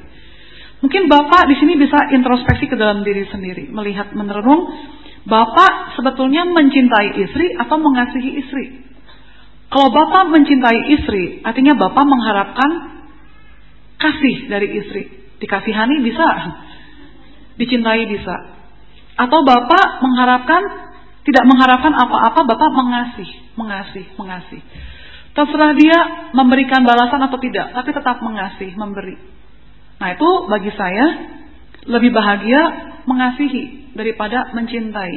Mungkin Bapak di sini bisa introspeksi ke dalam diri sendiri, melihat menerenung Bapak sebetulnya mencintai istri atau mengasihi istri. Kalau Bapak mencintai istri, artinya Bapak mengharapkan kasih dari istri. Dikasihani bisa, dicintai bisa. Atau Bapak mengharapkan tidak mengharapkan apa-apa, Bapak mengasih, mengasih, mengasih. Terserah dia memberikan balasan atau tidak, tapi tetap mengasih, memberi. Nah itu bagi saya lebih bahagia mengasihi daripada mencintai.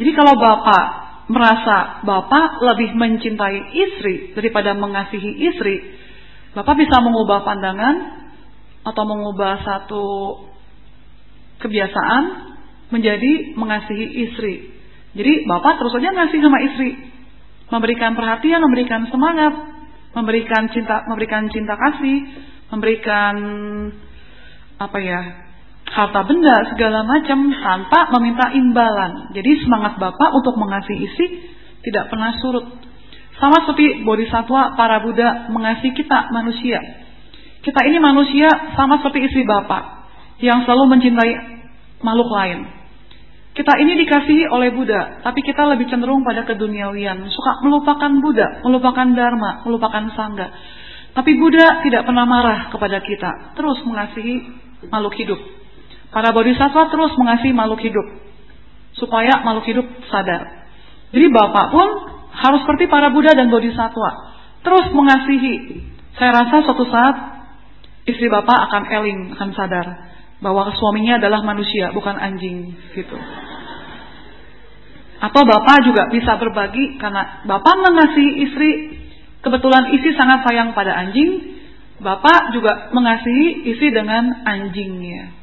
Jadi kalau bapak merasa bapak lebih mencintai istri daripada mengasihi istri, bapak bisa mengubah pandangan atau mengubah satu kebiasaan menjadi mengasihi istri. Jadi bapak terus saja ngasih sama istri, memberikan perhatian, memberikan semangat, memberikan cinta, memberikan cinta kasih, memberikan apa ya harta benda segala macam tanpa meminta imbalan. Jadi semangat bapak untuk mengasihi isi tidak pernah surut. Sama seperti bodhisatwa para Buddha mengasihi kita manusia. Kita ini manusia sama seperti istri bapak yang selalu mencintai makhluk lain. Kita ini dikasihi oleh Buddha, tapi kita lebih cenderung pada keduniawian, suka melupakan Buddha, melupakan Dharma, melupakan Sangga. Tapi Buddha tidak pernah marah kepada kita, terus mengasihi makhluk hidup. Para bodhisattva terus mengasihi makhluk hidup, supaya makhluk hidup sadar. Jadi Bapak pun harus seperti para Buddha dan bodhisattva, terus mengasihi. Saya rasa suatu saat istri Bapak akan eling, akan sadar bahwa suaminya adalah manusia bukan anjing gitu. Atau bapak juga bisa berbagi karena bapak mengasihi istri, kebetulan istri sangat sayang pada anjing, bapak juga mengasihi istri dengan anjingnya.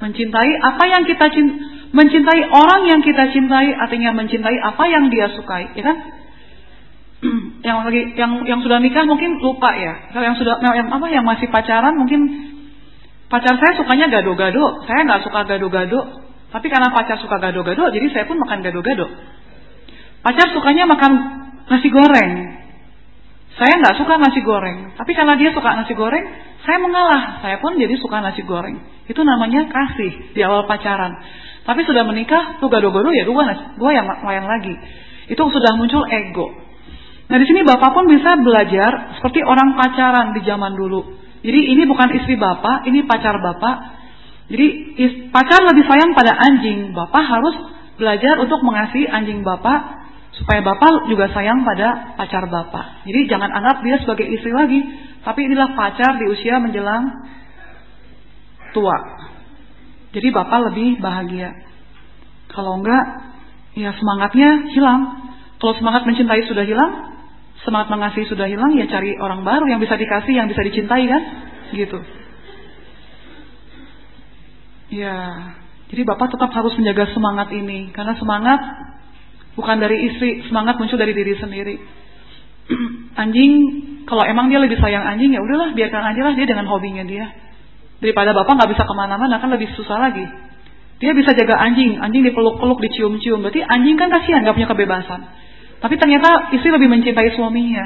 Mencintai apa yang kita cintai, mencintai orang yang kita cintai artinya mencintai apa yang dia sukai, ya kan? (clears throat) yang lagi yang yang sudah nikah mungkin lupa ya. Kalau yang sudah yang apa yang masih pacaran mungkin Pacar saya sukanya gado-gado, saya nggak suka gado-gado. Tapi karena pacar suka gado-gado, jadi saya pun makan gado-gado. Pacar sukanya makan nasi goreng. Saya nggak suka nasi goreng, tapi karena dia suka nasi goreng, saya mengalah. Saya pun jadi suka nasi goreng. Itu namanya kasih di awal pacaran. Tapi sudah menikah, tuh gado-gado ya dua, dua yang lain lagi. Itu sudah muncul ego. Nah di sini bapak pun bisa belajar seperti orang pacaran di zaman dulu. Jadi ini bukan istri bapak, ini pacar bapak. Jadi pacar lebih sayang pada anjing. Bapak harus belajar untuk mengasihi anjing bapak supaya bapak juga sayang pada pacar bapak. Jadi jangan anggap dia sebagai istri lagi, tapi inilah pacar di usia menjelang tua. Jadi bapak lebih bahagia. Kalau enggak, ya semangatnya hilang. Kalau semangat mencintai sudah hilang, semangat mengasihi sudah hilang, ya cari orang baru yang bisa dikasih, yang bisa dicintai kan, gitu. Ya, jadi bapak tetap harus menjaga semangat ini, karena semangat bukan dari istri, semangat muncul dari diri sendiri. (clears throat) anjing, kalau emang dia lebih sayang anjing ya udahlah biarkan aja lah dia dengan hobinya dia. Daripada bapak nggak bisa ke mana-mana kan lebih susah lagi. Dia bisa jaga anjing, anjing dipeluk-peluk, dicium-cium. Berarti anjing kan kasihan nggak punya kebebasan. Tapi ternyata istri lebih mencintai suaminya.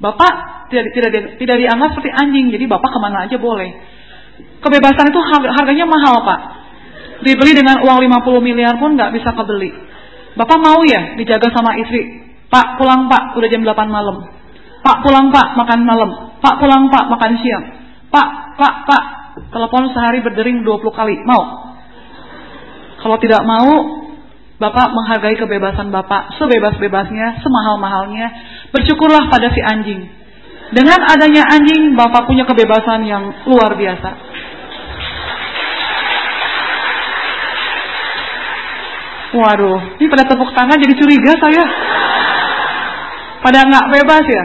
Bapak tidak tidak tidak dianggap seperti anjing, jadi bapak ke mana aja boleh. Kebebasan itu harganya mahal pak. Dibeli dengan uang 50 miliar pun nggak bisa kebeli. Bapak mau ya dijaga sama istri? Pak pulang pak, udah jam 8 malam. Pak pulang pak, makan malam. Pak pulang pak, makan siang. Pak, pak, pak, telepon sehari berdering 20 kali. Mau? Kalau tidak mau, Bapak menghargai kebebasan Bapak sebebas-bebasnya, semahal-mahalnya. Bersyukurlah pada si anjing. Dengan adanya anjing, Bapak punya kebebasan yang luar biasa. Waduh, ini pada tepuk tangan jadi curiga saya. Pada nggak bebas ya?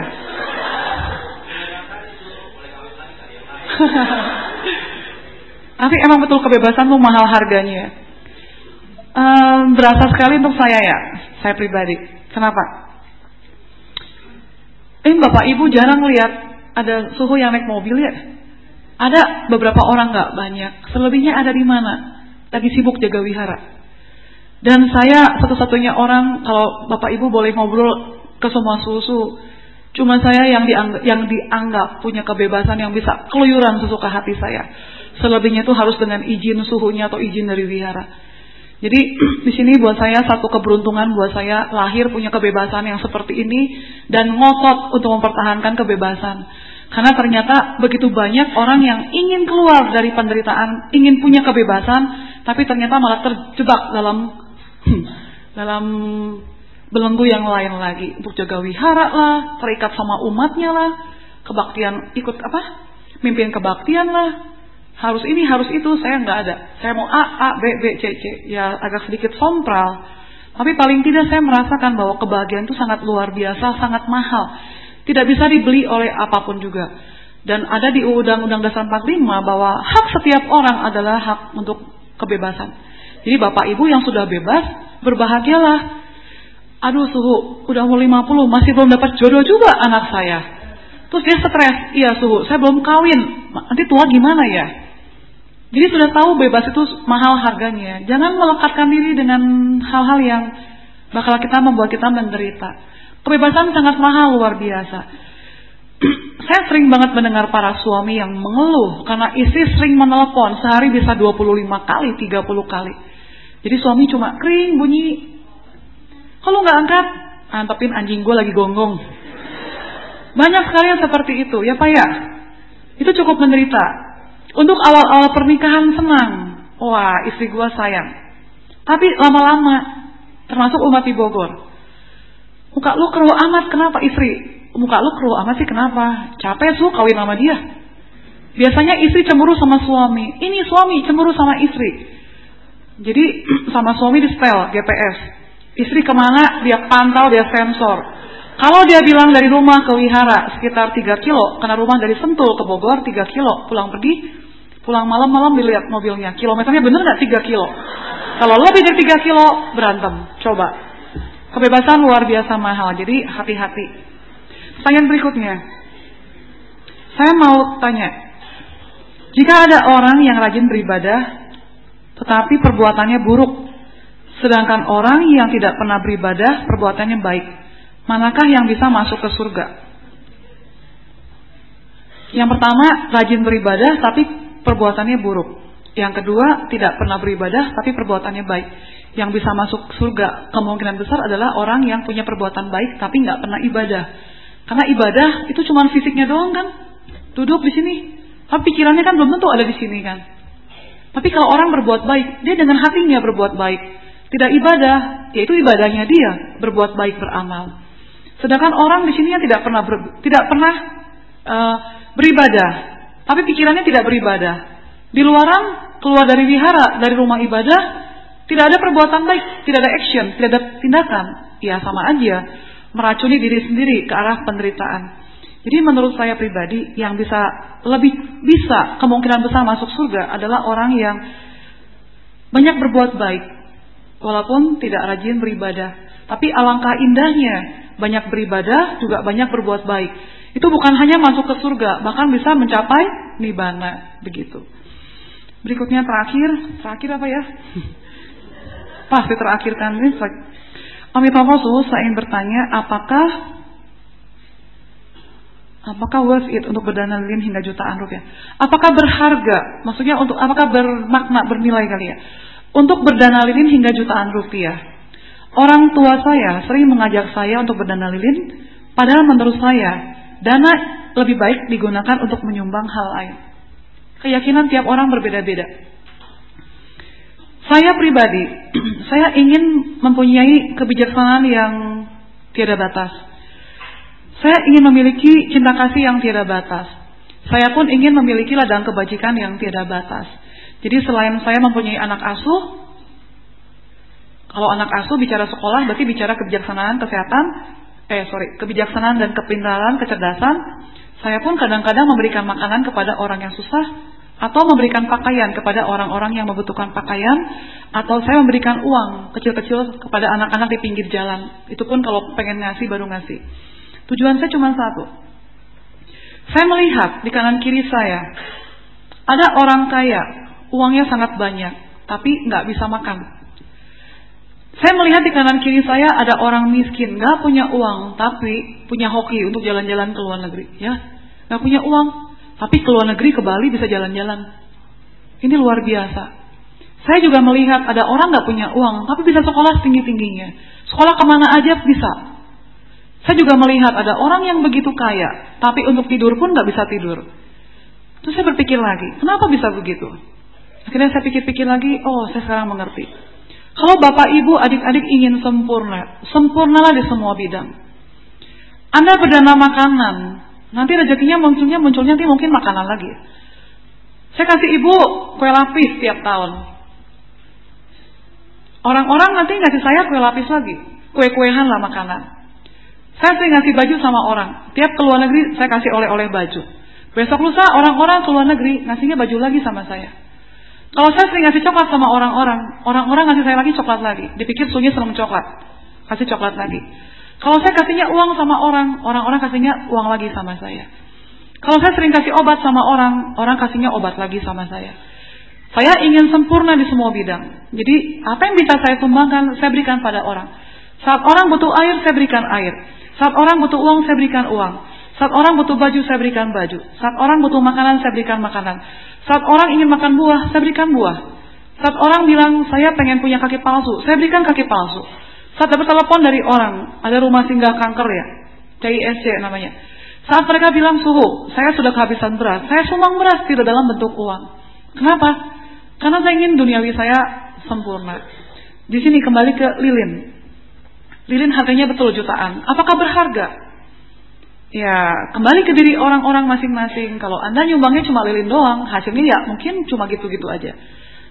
(laughs) Tapi emang betul kebebasan tuh mahal harganya. Um, berasa sekali untuk saya ya, saya pribadi. Kenapa? Ini bapak ibu jarang lihat ada suhu yang naik mobil ya. Ada beberapa orang nggak banyak. Selebihnya ada di mana? Lagi sibuk jaga wihara. Dan saya satu-satunya orang kalau Bapak Ibu boleh ngobrol ke semua susu, cuma saya yang dianggap, yang dianggap punya kebebasan yang bisa keluyuran sesuka hati saya. Selebihnya itu harus dengan izin suhunya atau izin dari wihara. Jadi (clears throat) di sini buat saya satu keberuntungan buat saya lahir punya kebebasan yang seperti ini dan ngotot untuk mempertahankan kebebasan. Karena ternyata begitu banyak orang yang ingin keluar dari penderitaan, ingin punya kebebasan, tapi ternyata malah terjebak dalam (clears throat) dalam belenggu yang lain lagi untuk jaga wihara lah, terikat sama umatnya lah, kebaktian ikut apa? Mimpin kebaktian lah. Harus ini, harus itu, saya nggak ada. Saya mau A, A, B, B, C, C. Ya agak sedikit sompral. Tapi paling tidak saya merasakan bahwa kebahagiaan itu sangat luar biasa, sangat mahal. Tidak bisa dibeli oleh apa pun juga. Dan ada di Undang-Undang Dasar 45 bahwa hak setiap orang adalah hak untuk kebebasan. Jadi bapak ibu yang sudah bebas, berbahagialah. Aduh suhu, udah mau 50, masih belum dapat jodoh juga anak saya. Terus dia stres, iya suhu, saya belum kawin, nanti tua gimana ya? Jadi sudah tahu bebas itu mahal harganya. Jangan melekatkan diri dengan hal-hal yang bakal kita membuat kita menderita. Kebebasan sangat mahal luar biasa. (clears throat) saya sering banget mendengar para suami yang mengeluh karena istri sering menelepon sehari bisa 25 kali, 30 kali. Jadi suami cuma kering bunyi. Kalau nggak angkat, antepin anjing gue lagi gonggong. Banyak sekali yang seperti itu, ya Pak ya. Itu cukup menderita. Untuk awal-awal pernikahan senang. Wah, istri gue sayang. Tapi lama-lama, termasuk umat di Bogor. Muka lu keruh amat, kenapa istri? Muka lu keruh amat sih kenapa? Capek su kawin sama dia. Biasanya istri cemburu sama suami. Ini suami cemburu sama istri. Jadi (clears throat) sama suami di setel GPS. Istri ke mana dia pantau dia sensor. Kalau dia bilang dari rumah ke wihara sekitar 3 kilo, karena rumah dari Sentul ke Bogor 3 kilo, pulang pergi, pulang malam-malam dilihat mobilnya, kilometernya bener nggak 3 kilo? Kalau lebih dari 3 kilo, berantem. Coba. Kebebasan luar biasa mahal, jadi hati-hati. Pertanyaan berikutnya. Saya mau tanya, jika ada orang yang rajin beribadah, tetapi perbuatannya buruk. Sedangkan orang yang tidak pernah beribadah, perbuatannya baik. Manakah yang bisa masuk ke surga? Yang pertama, rajin beribadah tapi perbuatannya buruk. Yang kedua, tidak pernah beribadah tapi perbuatannya baik. Yang bisa masuk surga kemungkinan besar adalah orang yang punya perbuatan baik tapi nggak pernah ibadah. Karena ibadah itu cuma fisiknya doang kan, duduk di sini. Tapi pikirannya kan belum tentu ada di sini kan. Tapi kalau orang berbuat baik, dia dengan hatinya berbuat baik. Tidak ibadah, yaitu ibadahnya dia berbuat baik beramal. Sedangkan orang di sini yang tidak pernah ber, tidak pernah uh, beribadah, tapi pikirannya tidak beribadah. Di luaran keluar dari wihara, dari rumah ibadah, tidak ada perbuatan baik, tidak ada action, tidak ada tindakan. Ya sama aja meracuni diri sendiri ke arah penderitaan. Jadi menurut saya pribadi yang bisa lebih bisa kemungkinan besar masuk surga adalah orang yang banyak berbuat baik walaupun tidak rajin beribadah. Tapi alangkah indahnya banyak beribadah juga banyak berbuat baik. Itu bukan hanya masuk ke surga, bahkan bisa mencapai nibana begitu. Berikutnya terakhir, terakhir apa ya? (laughs) Pasti terakhir kan ini. Amitabha saya ingin bertanya, apakah Apakah worth it untuk berdana lilin hingga jutaan rupiah? Apakah berharga? Maksudnya untuk apakah bermakna, bernilai kali ya? Untuk berdana lilin hingga jutaan rupiah. Orang tua saya sering mengajak saya untuk berdana lilin, padahal menurut saya dana lebih baik digunakan untuk menyumbang hal lain. Keyakinan tiap orang berbeda-beda. Saya pribadi, (clears throat) saya ingin mempunyai kebijaksanaan yang tiada batas. Saya ingin memiliki cinta kasih yang tiada batas. Saya pun ingin memiliki ladang kebajikan yang tiada batas. Jadi selain saya mempunyai anak asuh, kalau anak asuh bicara sekolah berarti bicara kebijaksanaan, kesehatan, eh sorry, kebijaksanaan dan kepintaran, kecerdasan. Saya pun kadang-kadang memberikan makanan kepada orang yang susah, atau memberikan pakaian kepada orang-orang yang membutuhkan pakaian, atau saya memberikan uang kecil-kecil kepada anak-anak di pinggir jalan. Itu pun kalau pengen ngasih baru ngasih. Tujuan saya cuma satu. Saya melihat di kanan kiri saya ada orang kaya, uangnya sangat banyak, tapi nggak bisa makan. Saya melihat di kanan kiri saya ada orang miskin, nggak punya uang, tapi punya hoki untuk jalan-jalan ke luar negeri, ya, nggak punya uang, tapi ke luar negeri ke Bali bisa jalan-jalan. Ini luar biasa. Saya juga melihat ada orang nggak punya uang, tapi bisa sekolah tinggi tingginya. Sekolah ke mana aja bisa. Saya juga melihat ada orang yang begitu kaya, tapi untuk tidur pun nggak bisa tidur. Terus saya berpikir lagi, kenapa bisa begitu? Akhirnya saya pikir-pikir lagi, oh saya sekarang mengerti. Kalau bapak ibu adik-adik ingin sempurna, sempurnalah di semua bidang. Anda berdana makanan, nanti rezekinya munculnya munculnya nanti mungkin makanan lagi. Saya kasih ibu kue lapis tiap tahun. Orang-orang nanti ngasih saya kue lapis lagi, kue-kuehan lah makanan. Saya sering ngasih baju sama orang. Tiap ke luar negeri saya kasih oleh-oleh baju. Besok lusa orang-orang ke luar negeri ngasihnya baju lagi sama saya. Kalau saya sering ngasih coklat sama orang-orang, orang-orang ngasih saya lagi coklat lagi. Dipikir sunyi senang coklat. Kasih coklat lagi. Kalau saya kasihnya uang sama orang, orang-orang kasihnya uang lagi sama saya. Kalau saya sering kasih obat sama orang, orang kasihnya obat lagi sama saya. Saya ingin sempurna di semua bidang. Jadi apa yang bisa saya sumbangkan, saya berikan pada orang. Saat orang butuh air, saya berikan air. Saat orang butuh uang, saya berikan uang. Saat orang butuh baju, saya berikan baju. Saat orang butuh makanan, saya berikan makanan. Saat orang ingin makan buah, saya berikan buah. Saat orang bilang, saya pengen punya kaki palsu, saya berikan kaki palsu. Saat dapat telepon dari orang, ada rumah singgah kanker ya, CISC namanya. Saat mereka bilang suhu, saya sudah kehabisan beras, saya sumbang beras tidak dalam bentuk uang. Kenapa? Karena saya ingin duniawi saya sempurna. Di sini kembali ke lilin. Lilin harganya betul jutaan. Apakah berharga? Ya, kembali ke diri orang-orang masing-masing. Kalau Anda nyumbangnya cuma lilin doang, hasilnya ya mungkin cuma gitu-gitu aja.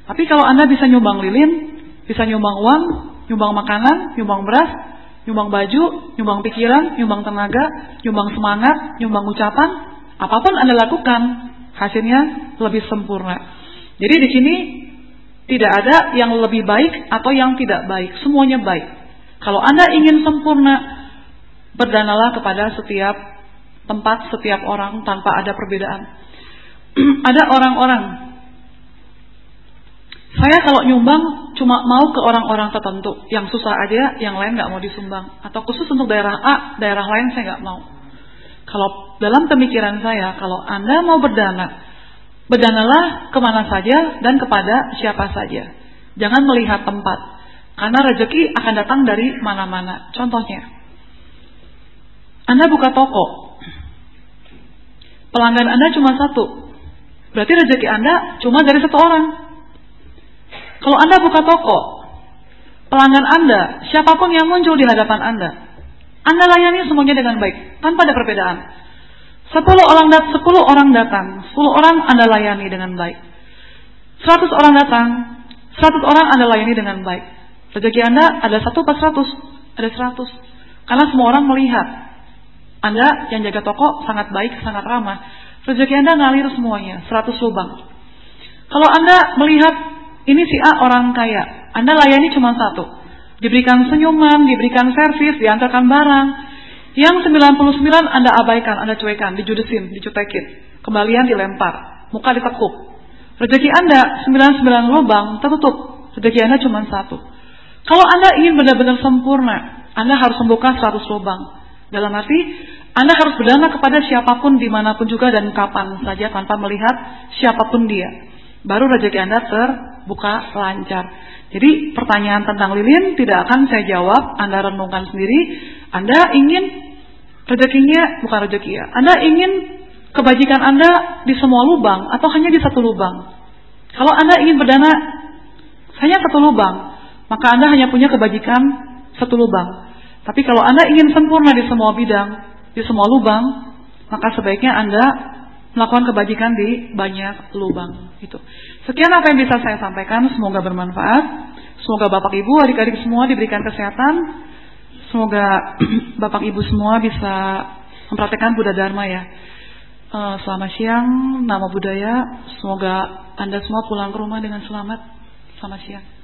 Tapi kalau Anda bisa nyumbang lilin, bisa nyumbang uang, nyumbang makanan, nyumbang beras, nyumbang baju, nyumbang pikiran, nyumbang tenaga, nyumbang semangat, nyumbang ucapan, apa pun Anda lakukan, hasilnya lebih sempurna. Jadi di sini tidak ada yang lebih baik atau yang tidak baik, semuanya baik. Kalau Anda ingin sempurna, berdanalah kepada setiap tempat, setiap orang tanpa ada perbedaan. (clears throat) ada orang-orang. Saya kalau nyumbang cuma mau ke orang-orang tertentu, yang susah aja, yang lain nggak mau disumbang. Atau khusus untuk daerah A, daerah lain saya nggak mau. Kalau dalam pemikiran saya, kalau Anda mau berdana, berdanalah ke mana saja dan kepada siapa saja. Jangan melihat tempat, karena rezeki akan datang dari mana-mana. Contohnya, Anda buka toko, pelanggan Anda cuma satu, berarti rezeki Anda cuma dari satu orang. Kalau Anda buka toko, pelanggan Anda, siapa pun yang muncul di hadapan Anda, Anda layani semuanya dengan baik, tanpa ada perbedaan. Sepuluh orang, dat sepuluh orang datang, sepuluh orang Anda layani dengan baik. Seratus orang datang, seratus orang Anda layani dengan baik. Rezeki Anda ada satu pas seratus, ada seratus. Karena semua orang melihat Anda yang jaga toko sangat baik, sangat ramah. Rezeki Anda ngalir semuanya, seratus lubang. Kalau Anda melihat ini si A orang kaya, Anda layani cuma satu. Diberikan senyuman, diberikan servis, diantarkan barang. Yang 99 Anda abaikan, Anda cuekan, dijudesin, dicutekin. Kembalian dilempar, muka ditekuk. Rezeki Anda 99 lubang tertutup. Rezeki Anda cuma satu. Kalau Anda ingin benar-benar sempurna, Anda harus membuka 100 lubang. Dalam arti, Anda harus berdana kepada siapa pun, di mana pun juga, dan kapan saja tanpa melihat siapa pun dia. Baru rezeki Anda terbuka lancar. Jadi pertanyaan tentang lilin tidak akan saya jawab, Anda renungkan sendiri. Anda ingin Rezekinya bukan rezeki ya. Anda ingin kebajikan Anda di semua lubang atau hanya di satu lubang? Kalau Anda ingin berdana hanya satu lubang, maka Anda hanya punya kebajikan satu lubang. Tapi kalau Anda ingin sempurna di semua bidang, di semua lubang, maka sebaiknya Anda melakukan kebajikan di banyak lubang. Itu. Sekian apa yang bisa saya sampaikan. Semoga bermanfaat. Semoga Bapak Ibu, adik-adik semua diberikan kesehatan, Semoga (clears throat) Bapak Ibu semua bisa mempraktekkan Buddha Dharma ya. Uh, selamat siang, nama budaya. Semoga Anda semua pulang ke rumah dengan selamat. Selamat siang.